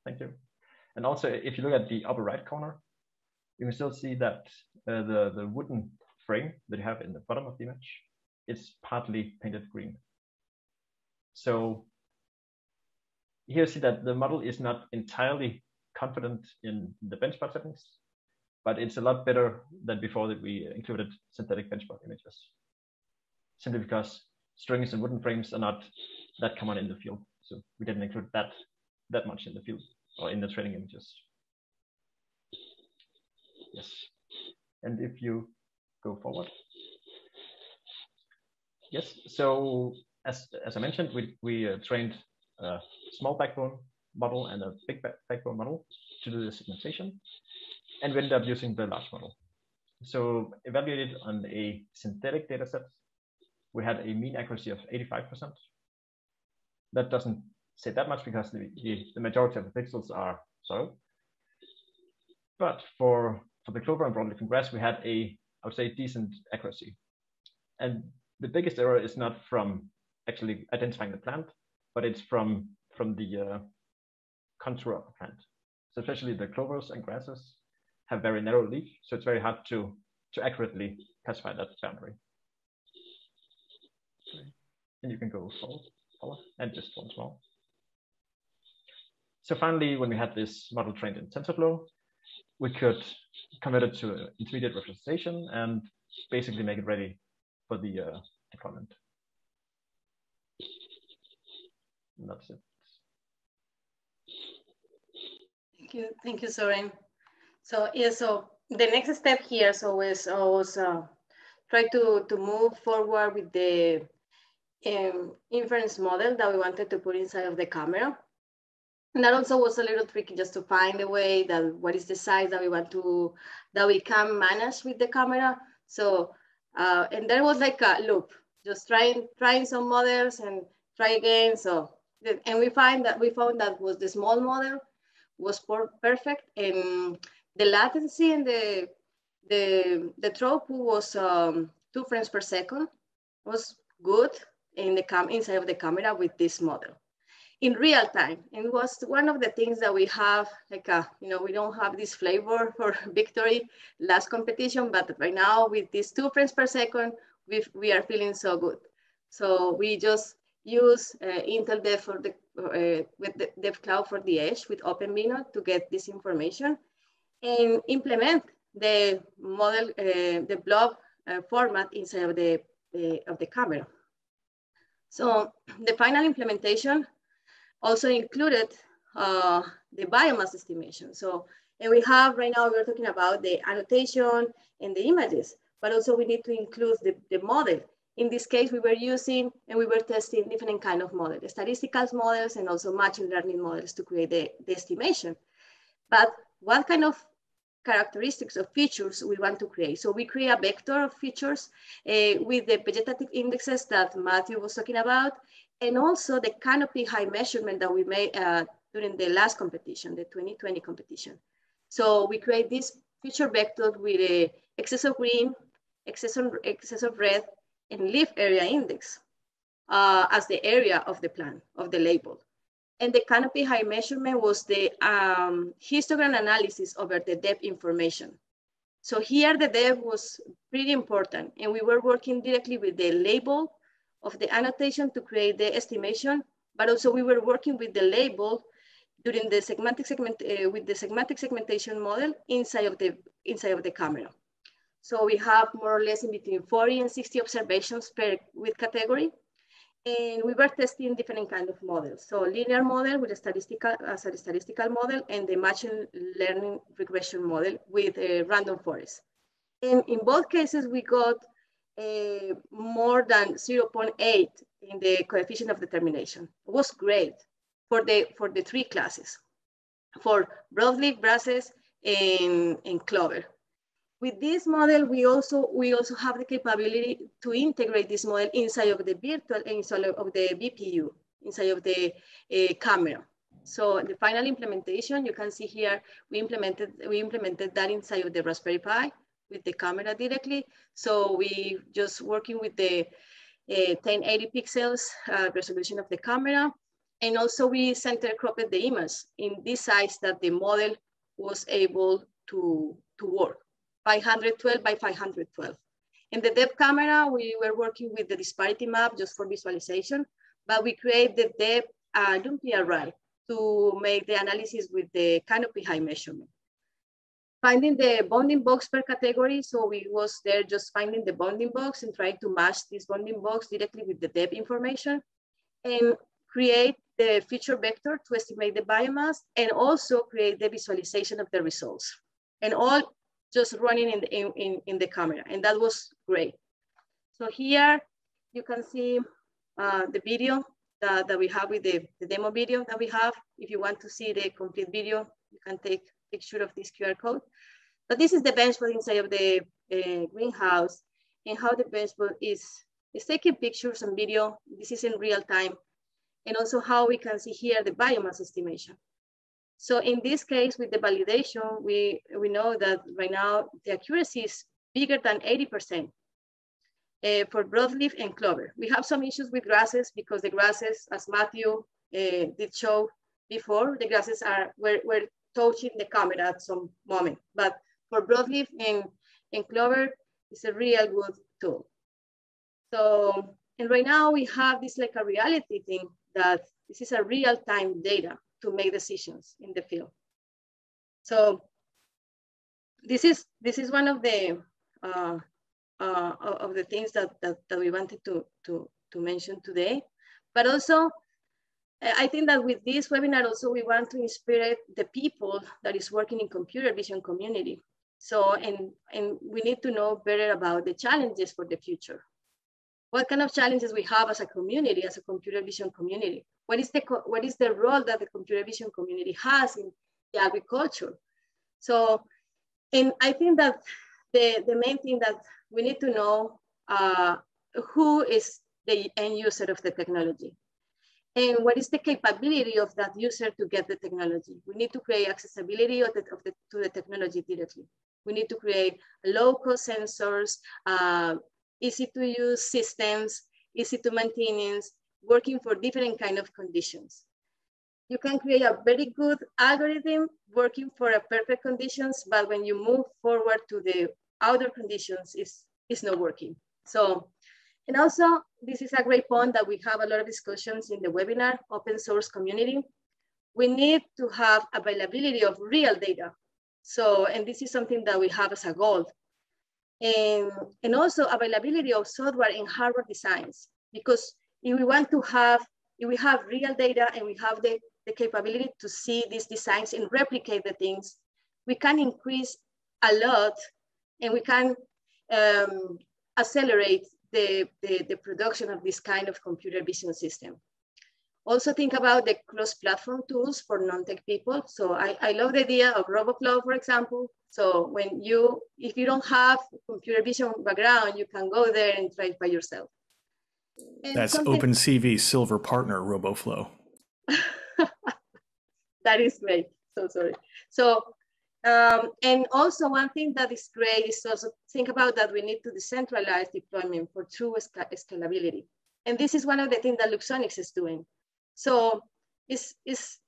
Thank you. And also, if you look at the upper right corner, you can still see that uh, the, the wooden frame that you have in the bottom of the image is partly painted green. So here you see that the model is not entirely confident in the benchmark settings, but it's a lot better than before that we included synthetic benchmark images. Simply because strings and wooden frames are not that common in the field. So we didn't include that that much in the field or in the training images. Yes. And if you go forward. Yes, so as, as I mentioned, we, we uh, trained a small backbone model and a big backbone model to do the segmentation. And we ended up using the large model. So evaluated on a synthetic data set, we had a mean accuracy of 85%. That doesn't say that much because the, the, majority of the pixels are soil. But for for the clover and broadleaf grass, we had a, I would say, decent accuracy. And the biggest error is not from actually identifying the plant, but it's from, from the uh, contour of the plant. So especially the clovers and grasses have very narrow leaf, so it's very hard to, to accurately classify that boundary. And you can go forward, forward and just one small. So finally, when we had this model trained in TensorFlow, we could convert it to intermediate representation and basically make it ready for the uh, deployment. And that's it. Thank you, thank you, Soren. So yeah, so the next step here is always uh, try to to move forward with the um, inference model that we wanted to put inside of the camera. And that also was a little tricky just to find a way that what is the size that we want to, that we can manage with the camera. So, uh, and there was like a loop, just trying, trying some models and try again. So, and we find that we found that was the small model was perfect and the latency and the, the, the throughput was um, two frames per second was good in the cam inside of the camera with this model in real time. And it was one of the things that we have, like, a, uh, you know, we don't have this flavor for victory last competition, but right now with these two frames per second, we we are feeling so good. So we just use uh, Intel Dev for the, uh, with the Dev Cloud for the edge with OpenVINO to get this information and implement the model, uh, the blob uh, format inside of the, of the camera. So the final implementation also included uh, the biomass estimation. So, and we have right now, we're talking about the annotation and the images, but also we need to include the, the model. In this case, we were using and we were testing different kind of models, statistical models and also machine learning models to create the, the estimation. But what kind of characteristics of features we want to create. So we create a vector of features uh, with the vegetative indexes that Matthew was talking about, and also the canopy height measurement that we made uh, during the last competition, the 2020 competition. So we create this feature vector with a excess of green, excess of, excess of red, and leaf area index uh, as the area of the plan, of the label. And the canopy height measurement was the um, histogram analysis over the depth information. So here the depth was pretty important. And we were working directly with the label of the annotation to create the estimation, but also we were working with the label during the semantic segment, uh, with the semantic segmentation model inside of the, inside of the camera. So we have more or less in between 40 and 60 observations per with category. And we were testing different kind of models. So linear model with a statistical, as a statistical model and the machine learning regression model with a random forest. And in both cases, we got uh, more than 0.8 in the coefficient of determination. It was great for the, for the three classes, for broadleaf grasses and, and clover. With this model, we also, we also have the capability to integrate this model inside of the virtual, inside of the VPU, inside of the uh, camera. So the final implementation, you can see here, we implemented, we implemented that inside of the Raspberry Pi with the camera directly. So we just working with the uh, 1080 pixels uh, resolution of the camera. And also we center cropped the image in this size that the model was able to, to work, 512 by 512. In the depth camera, we were working with the disparity map just for visualization, but we create the depth uh, NumPy array to make the analysis with the canopy height measurement finding the bounding box per category. So we was there just finding the bounding box and trying to match this bounding box directly with the depth information and create the feature vector to estimate the biomass and also create the visualization of the results. And all just running in the, in, in the camera. And that was great. So here you can see uh, the video that, that we have with the, the demo video that we have. If you want to see the complete video, you can take picture of this QR code. But this is the benchbot inside of the uh, greenhouse and how the benchbot is, is taking pictures and video. This is in real time. And also how we can see here the biomass estimation. So in this case, with the validation, we, we know that right now the accuracy is bigger than 80% uh, for broadleaf and clover. We have some issues with grasses because the grasses, as Matthew uh, did show before, the grasses are were, were touching the camera at some moment. But for broadleaf and, and Clover, it's a real good tool. So, and right now we have this like a reality thing that this is a real-time data to make decisions in the field. So this is this is one of the uh, uh, of the things that, that, that we wanted to, to, to mention today. But also I think that with this webinar also we want to inspire the people that is working in computer vision community. So, and, and we need to know better about the challenges for the future. What kind of challenges we have as a community, as a computer vision community? What is the, what is the role that the computer vision community has in the agriculture? So, and I think that the, the main thing that we need to know uh, who is the end user of the technology and what is the capability of that user to get the technology. We need to create accessibility of the, of the, to the technology directly. We need to create low-cost sensors, uh, easy to use systems, easy to maintain, working for different kind of conditions. You can create a very good algorithm working for a perfect conditions, but when you move forward to the outer conditions, it's, it's not working. So, and also this is a great point that we have a lot of discussions in the webinar, open source community. We need to have availability of real data. So, and this is something that we have as a goal. And, and also availability of software and hardware designs, because if we want to have, if we have real data and we have the, the capability to see these designs and replicate the things, we can increase a lot and we can um, accelerate the, the, the, production of this kind of computer vision system. Also think about the cross-platform tools for non-tech people. So I, I love the idea of RoboFlow, for example. So when you, if you don't have computer vision background, you can go there and try it by yourself. And That's OpenCV Silver Partner RoboFlow. that is great. So sorry. So um, and also one thing that is great is also think about that we need to decentralize deployment for true scalability. And this is one of the things that Luxonis is doing. So it's, it's,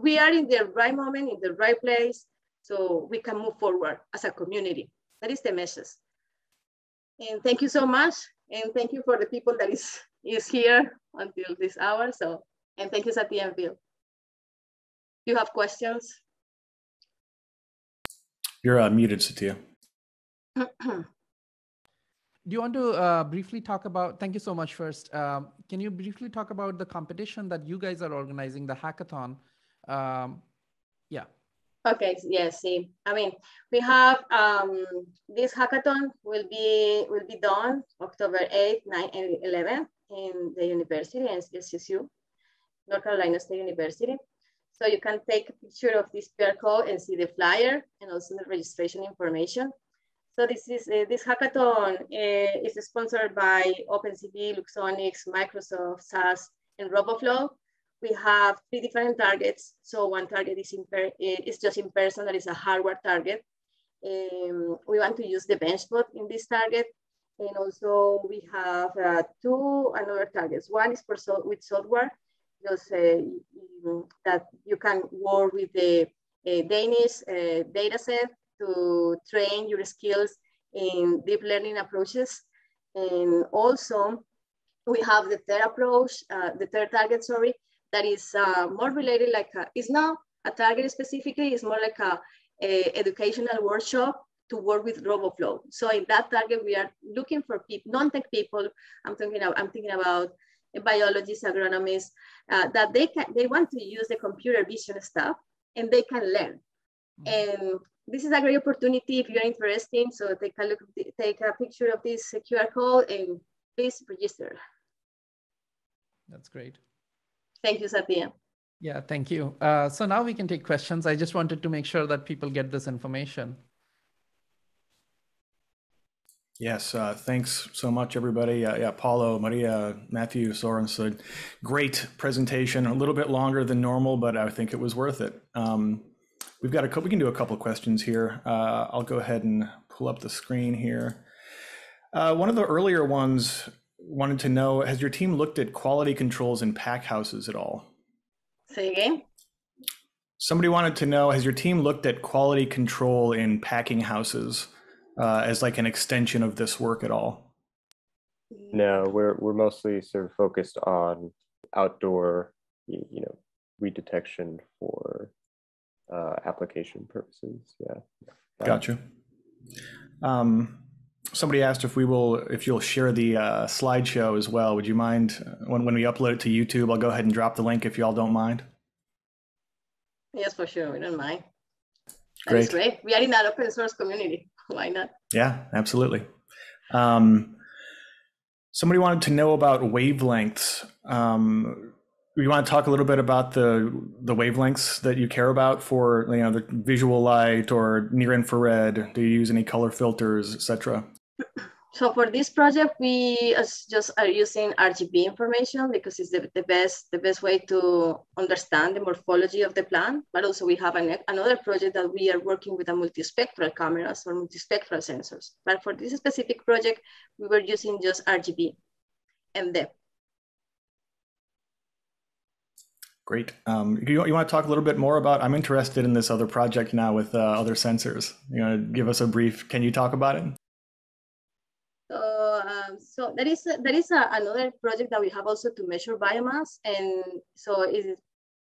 we are in the right moment, in the right place, so we can move forward as a community. That is the message. And thank you so much. And thank you for the people that is, is here until this hour. So, and thank you, Satya and Bill. Do you have questions? You're uh, muted, Satya. Do you want to uh, briefly talk about, thank you so much first. Um, can you briefly talk about the competition that you guys are organizing, the hackathon? Um, yeah. Okay, yes, see. I mean, we have um, this hackathon will be will be done October 8, 9, and 11 in the university, and SSU, North Carolina State University. So you can take a picture of this QR code and see the flyer and also the registration information. So this is uh, this hackathon uh, is sponsored by OpenCV, Luxonis, Microsoft, SAS, and RoboFlow. We have three different targets. So one target is is just in person, that is a hardware target. Um, we want to use the benchbot in this target. And also we have uh, two another targets. One is for so, with software just uh, that you can work with the uh, Danish uh, data set to train your skills in deep learning approaches. And also we have the third approach, uh, the third target, sorry, that is uh, more related like, a, it's not a target specifically, it's more like a, a educational workshop to work with RoboFlow. So in that target, we are looking for people, non-tech people. I'm talking about, I'm thinking about biologists, agronomists, uh, that they can they want to use the computer vision stuff and they can learn. Mm-hmm. And this is a great opportunity if you're interested. So take a look, take a picture of this QR code and please register. That's great. Thank you, Satya. Yeah, thank you. Uh, so now we can take questions. I just wanted to make sure that people get this information. Yes, uh, thanks so much, everybody. Uh, yeah, Paulo, Maria, Matthew, Sorensen, great presentation. A little bit longer than normal, but I think it was worth it. Um, we've got a couple, we can do a couple questions here. Uh, I'll go ahead and pull up the screen here. Uh, one of the earlier ones wanted to know, has your team looked at quality controls in pack houses at all? Say again? Somebody wanted to know, has your team looked at quality control in packing houses? uh, as like an extension of this work at all? No, we're we're mostly sort of focused on outdoor, you, you know, weed detection for uh, application purposes. Yeah. Gotcha. Um, somebody asked if we will, if you'll share the uh, slideshow as well. Would you mind when when we upload it to YouTube? I'll go ahead and drop the link if y'all don't mind. Yes, for sure. We don't mind. Great. great. We are in that open source community. Why not? Yeah, absolutely. Um, somebody wanted to know about wavelengths. Um, you want to talk a little bit about the the wavelengths that you care about for you know the visual light or near infrared? Do you use any color filters, etc.? So for this project, we just are using RGB information because it's the, the best the best way to understand the morphology of the plant. But also we have an, another project that we are working with a multispectral cameras or multispectral sensors. But for this specific project, we were using just RGB and depth. Great. Um, you, you want to talk a little bit more about? I'm interested in this other project now with uh, other sensors. You want to give us a brief? Can you talk about it? so so that is a, that is a, another project that we have also to measure biomass, and so it,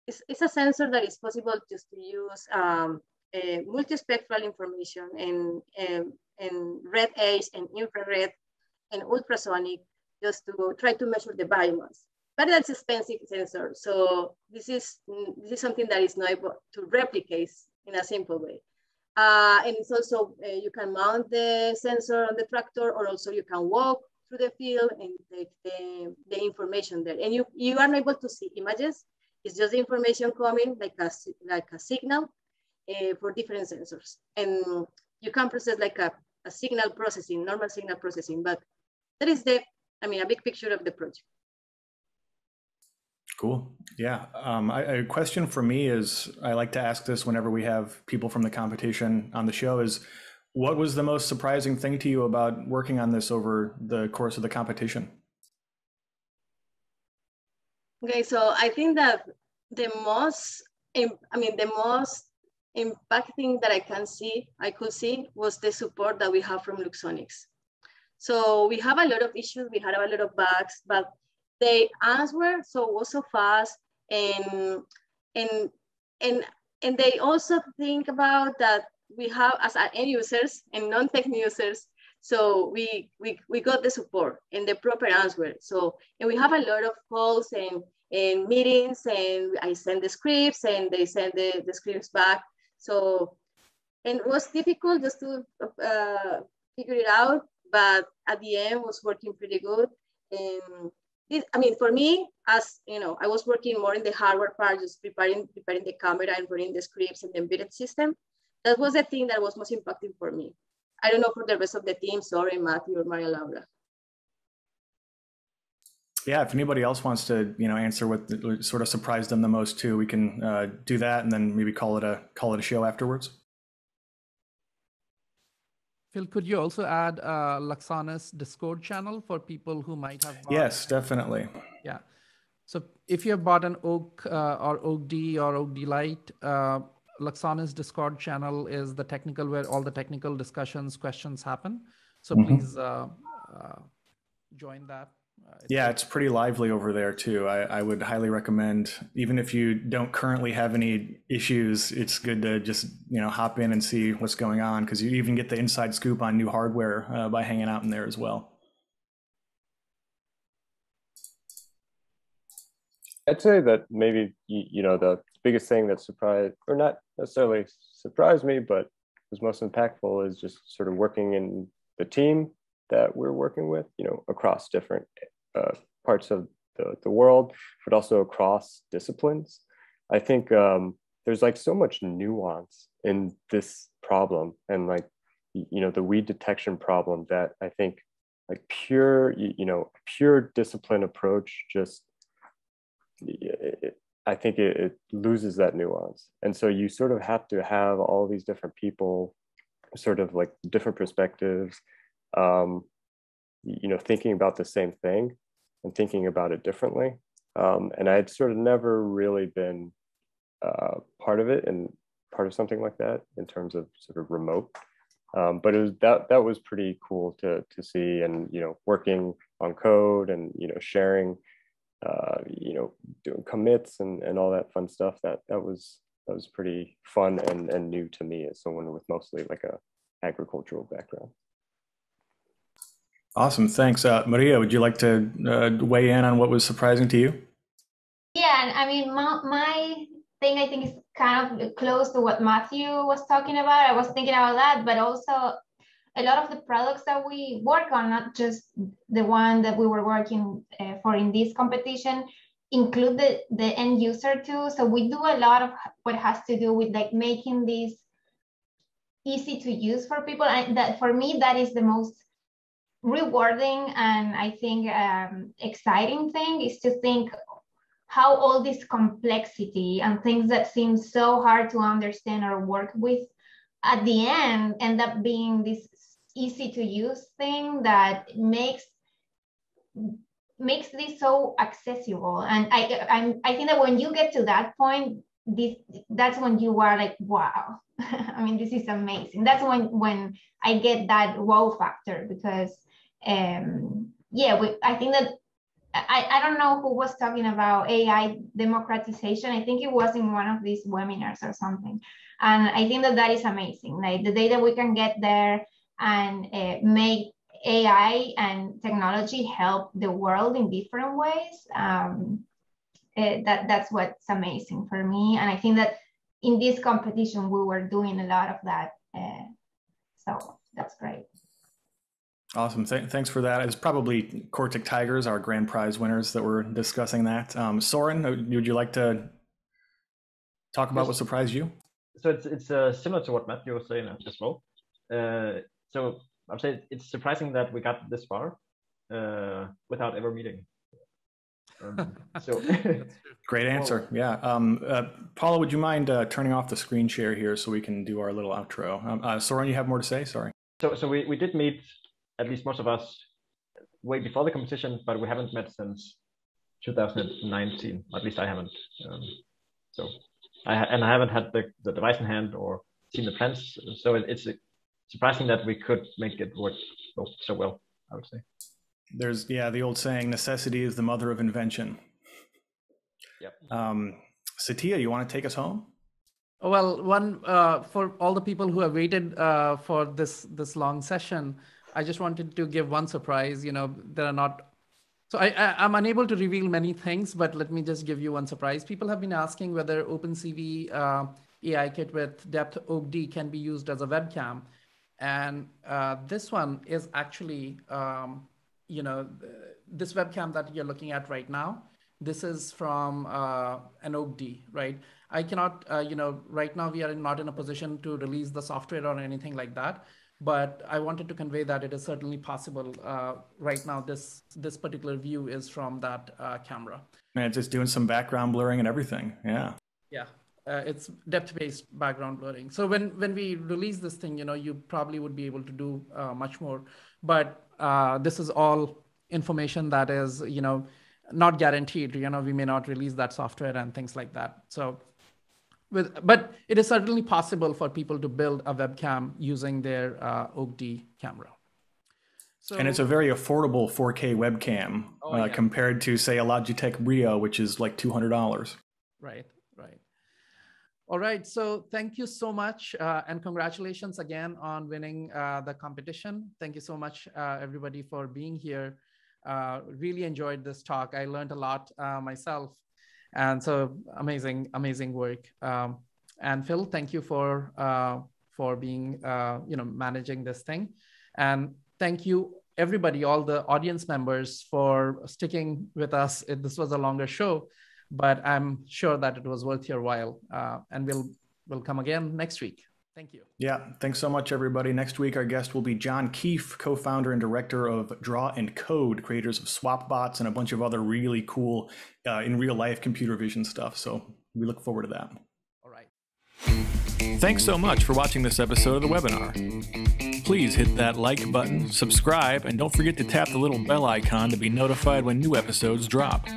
it's, it's a sensor that is possible just to use um, multispectral information and, and, and red edge and infrared and ultrasonic just to try to measure the biomass. But that's expensive sensor. So this is, this is something that is not able to replicate in a simple way. Uh, and it's also, uh, you can mount the sensor on the tractor or also you can walk through the field and take the, the information there. And you, you are not able to see images. It's just information coming like a, like a signal uh, for different sensors. And you can process like a, a signal processing, normal signal processing, but that is the, I mean, a big picture of the project. Cool. Yeah. Um, I, a question for me is I like to ask this whenever we have people from the competition on the show is what was the most surprising thing to you about working on this over the course of the competition? Okay, so I think that the most, I mean, the most impacting that I can see, I could see was the support that we have from Luxonis. So we have a lot of issues, we had a lot of bugs, but they answer so also fast and and and and they also think about that we have as end users and non-tech users so we, we we got the support and the proper answer so and we have a lot of calls and and meetings and i send the scripts and they send the, the scripts back. So and it was difficult just to uh, figure it out but at the end was working pretty good. And this, I mean, for me, as you know, I was working more in the hardware part, just preparing preparing the camera and running the scripts and the embedded system. That was the thing that was most impacting for me. I don't know for the rest of the team. Sorry, Matthew or Maria Laura. Yeah, if anybody else wants to, you know, answer what sort of surprised them the most too, we can uh, do that, and then maybe call it a call it a show afterwards. Phil, could you also add a Luxonis Discord channel for people who might have? Yes, definitely. Yeah. So if you have bought an OAK uh, or OAK-D or OAK-D-Lite, uh, Luxonis Discord channel is the technical where all the technical discussions, questions happen. So mm-hmm. please uh, uh join that. Uh, yeah, it's pretty lively over there too. I, I, would highly recommend, even if you don't currently have any issues, it's good to just you know hop in and see what's going on because you even get the inside scoop on new hardware uh, by hanging out in there as well. I'd say that maybe you, you know the biggest thing that surprised, or not necessarily surprised me, but was most impactful is just sort of working in the team that we're working with, you know, across different uh, parts of the, the world, but also across disciplines. I think um, there's like so much nuance in this problem and like, you know, the weed detection problem that I think like pure, you know, pure discipline approach just, I think it, it loses that nuance. And so you sort of have to have all these different people sort of like different perspectives um, you know, thinking about the same thing and thinking about it differently. Um, and I'd sort of never really been uh, part of it and part of something like that in terms of sort of remote. Um, but it was that that was pretty cool to to see, and you know, working on code and you know, sharing, uh, you know, doing commits and and all that fun stuff. That that was that was pretty fun and and new to me as someone with mostly like a agricultural background. Awesome. Thanks. Uh, Maria, would you like to uh, weigh in on what was surprising to you? Yeah, I mean, my, my thing I think is kind of close to what Matthew was talking about. I was thinking about that, but also a lot of the products that we work on, not just the one that we were working uh, for in this competition, include the, the end user too. So we do a lot of what has to do with like making this easy to use for people. And that for me, that is the most rewarding and I think um, exciting thing is to think how all this complexity and things that seem so hard to understand or work with at the end end up being this easy to use thing that makes makes this so accessible. And I, I i think that when you get to that point this that's when you are like wow. I mean this is amazing. That's when when i get that wow factor because um, yeah, we, I think that I, I don't know who was talking about AI democratization. I think it was in one of these webinars or something. And I think that that is amazing. Like the data we can get there and uh, make AI and technology help the world in different ways. Um, uh, that that's what's amazing for me. And I think that in this competition we were doing a lot of that. Uh, so that's great. Awesome. Th- thanks for that. It's probably Cortic Tigers, our grand prize winners, that were discussing that. Um, Soren, uh, would you like to talk about what surprised you? So it's it's uh, similar to what Matthew was saying as well. Uh, so I'm saying it's surprising that we got this far uh, without ever meeting. Um, so great answer. Yeah. Um, uh, Paula, would you mind uh, turning off the screen share here so we can do our little outro? Um, uh, Soren, you have more to say? Sorry. So so we, we did meet at least most of us way before the competition, but we haven't met since 2019. At least I haven't. Um, so, I and I haven't had the, the device in hand or seen the plans. So it, it's surprising that we could make it work so well. I would say. There's yeah the old saying necessity is the mother of invention. Yep. Um, Satya, you want to take us home? Well, one uh, for all the people who have waited uh, for this this long session. I just wanted to give one surprise. You know, there are not. So I, I am unable to reveal many things, but let me just give you one surprise. People have been asking whether OpenCV uh, AI kit with depth OAK-D can be used as a webcam, and uh, this one is actually, um, you know, this webcam that you're looking at right now. This is from uh, an OAK-D, right? I cannot, uh, you know, right now we are not in a position to release the software or anything like that but I wanted to convey that it is certainly possible. Uh, right now, this this particular view is from that uh, camera. And just doing some background blurring and everything. Yeah. Yeah, uh, it's depth-based background blurring. So when when we release this thing, you know, you probably would be able to do uh, much more. But uh, this is all information that is, you know, not guaranteed. You know, we may not release that software and things like that. So with, but it is certainly possible for people to build a webcam using their uh, OAK-D camera. So, and it's a very affordable 4K webcam oh, uh, yeah. compared to, say, a Logitech Brio, which is like $200. Right, right. All right. So thank you so much. Uh, and congratulations again on winning uh, the competition. Thank you so much, uh, everybody, for being here. Uh, really enjoyed this talk. I learned a lot uh, myself and so amazing amazing work. Um, and phil thank you for uh, for being uh, you know managing this thing. And thank you everybody all the audience members for sticking with us. It, this was a longer show but i'm sure that it was worth your while. Uh, and we'll we'll come again next week Thank you. Yeah, thanks so much, everybody. Next week, our guest will be John Keefe, co founder and director of Draw and Code, creators of SwapBots and a bunch of other really cool uh, in real life computer vision stuff. So we look forward to that. All right. Thanks so much for watching this episode of the webinar. Please hit that like button, subscribe, and don't forget to tap the little bell icon to be notified when new episodes drop.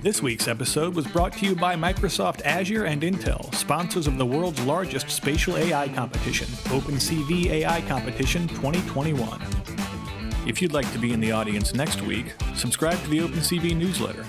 This week's episode was brought to you by Microsoft Azure and Intel, sponsors of the world's largest spatial AI competition, OpenCV AI Competition 2021. If you'd like to be in the audience next week, subscribe to the OpenCV newsletter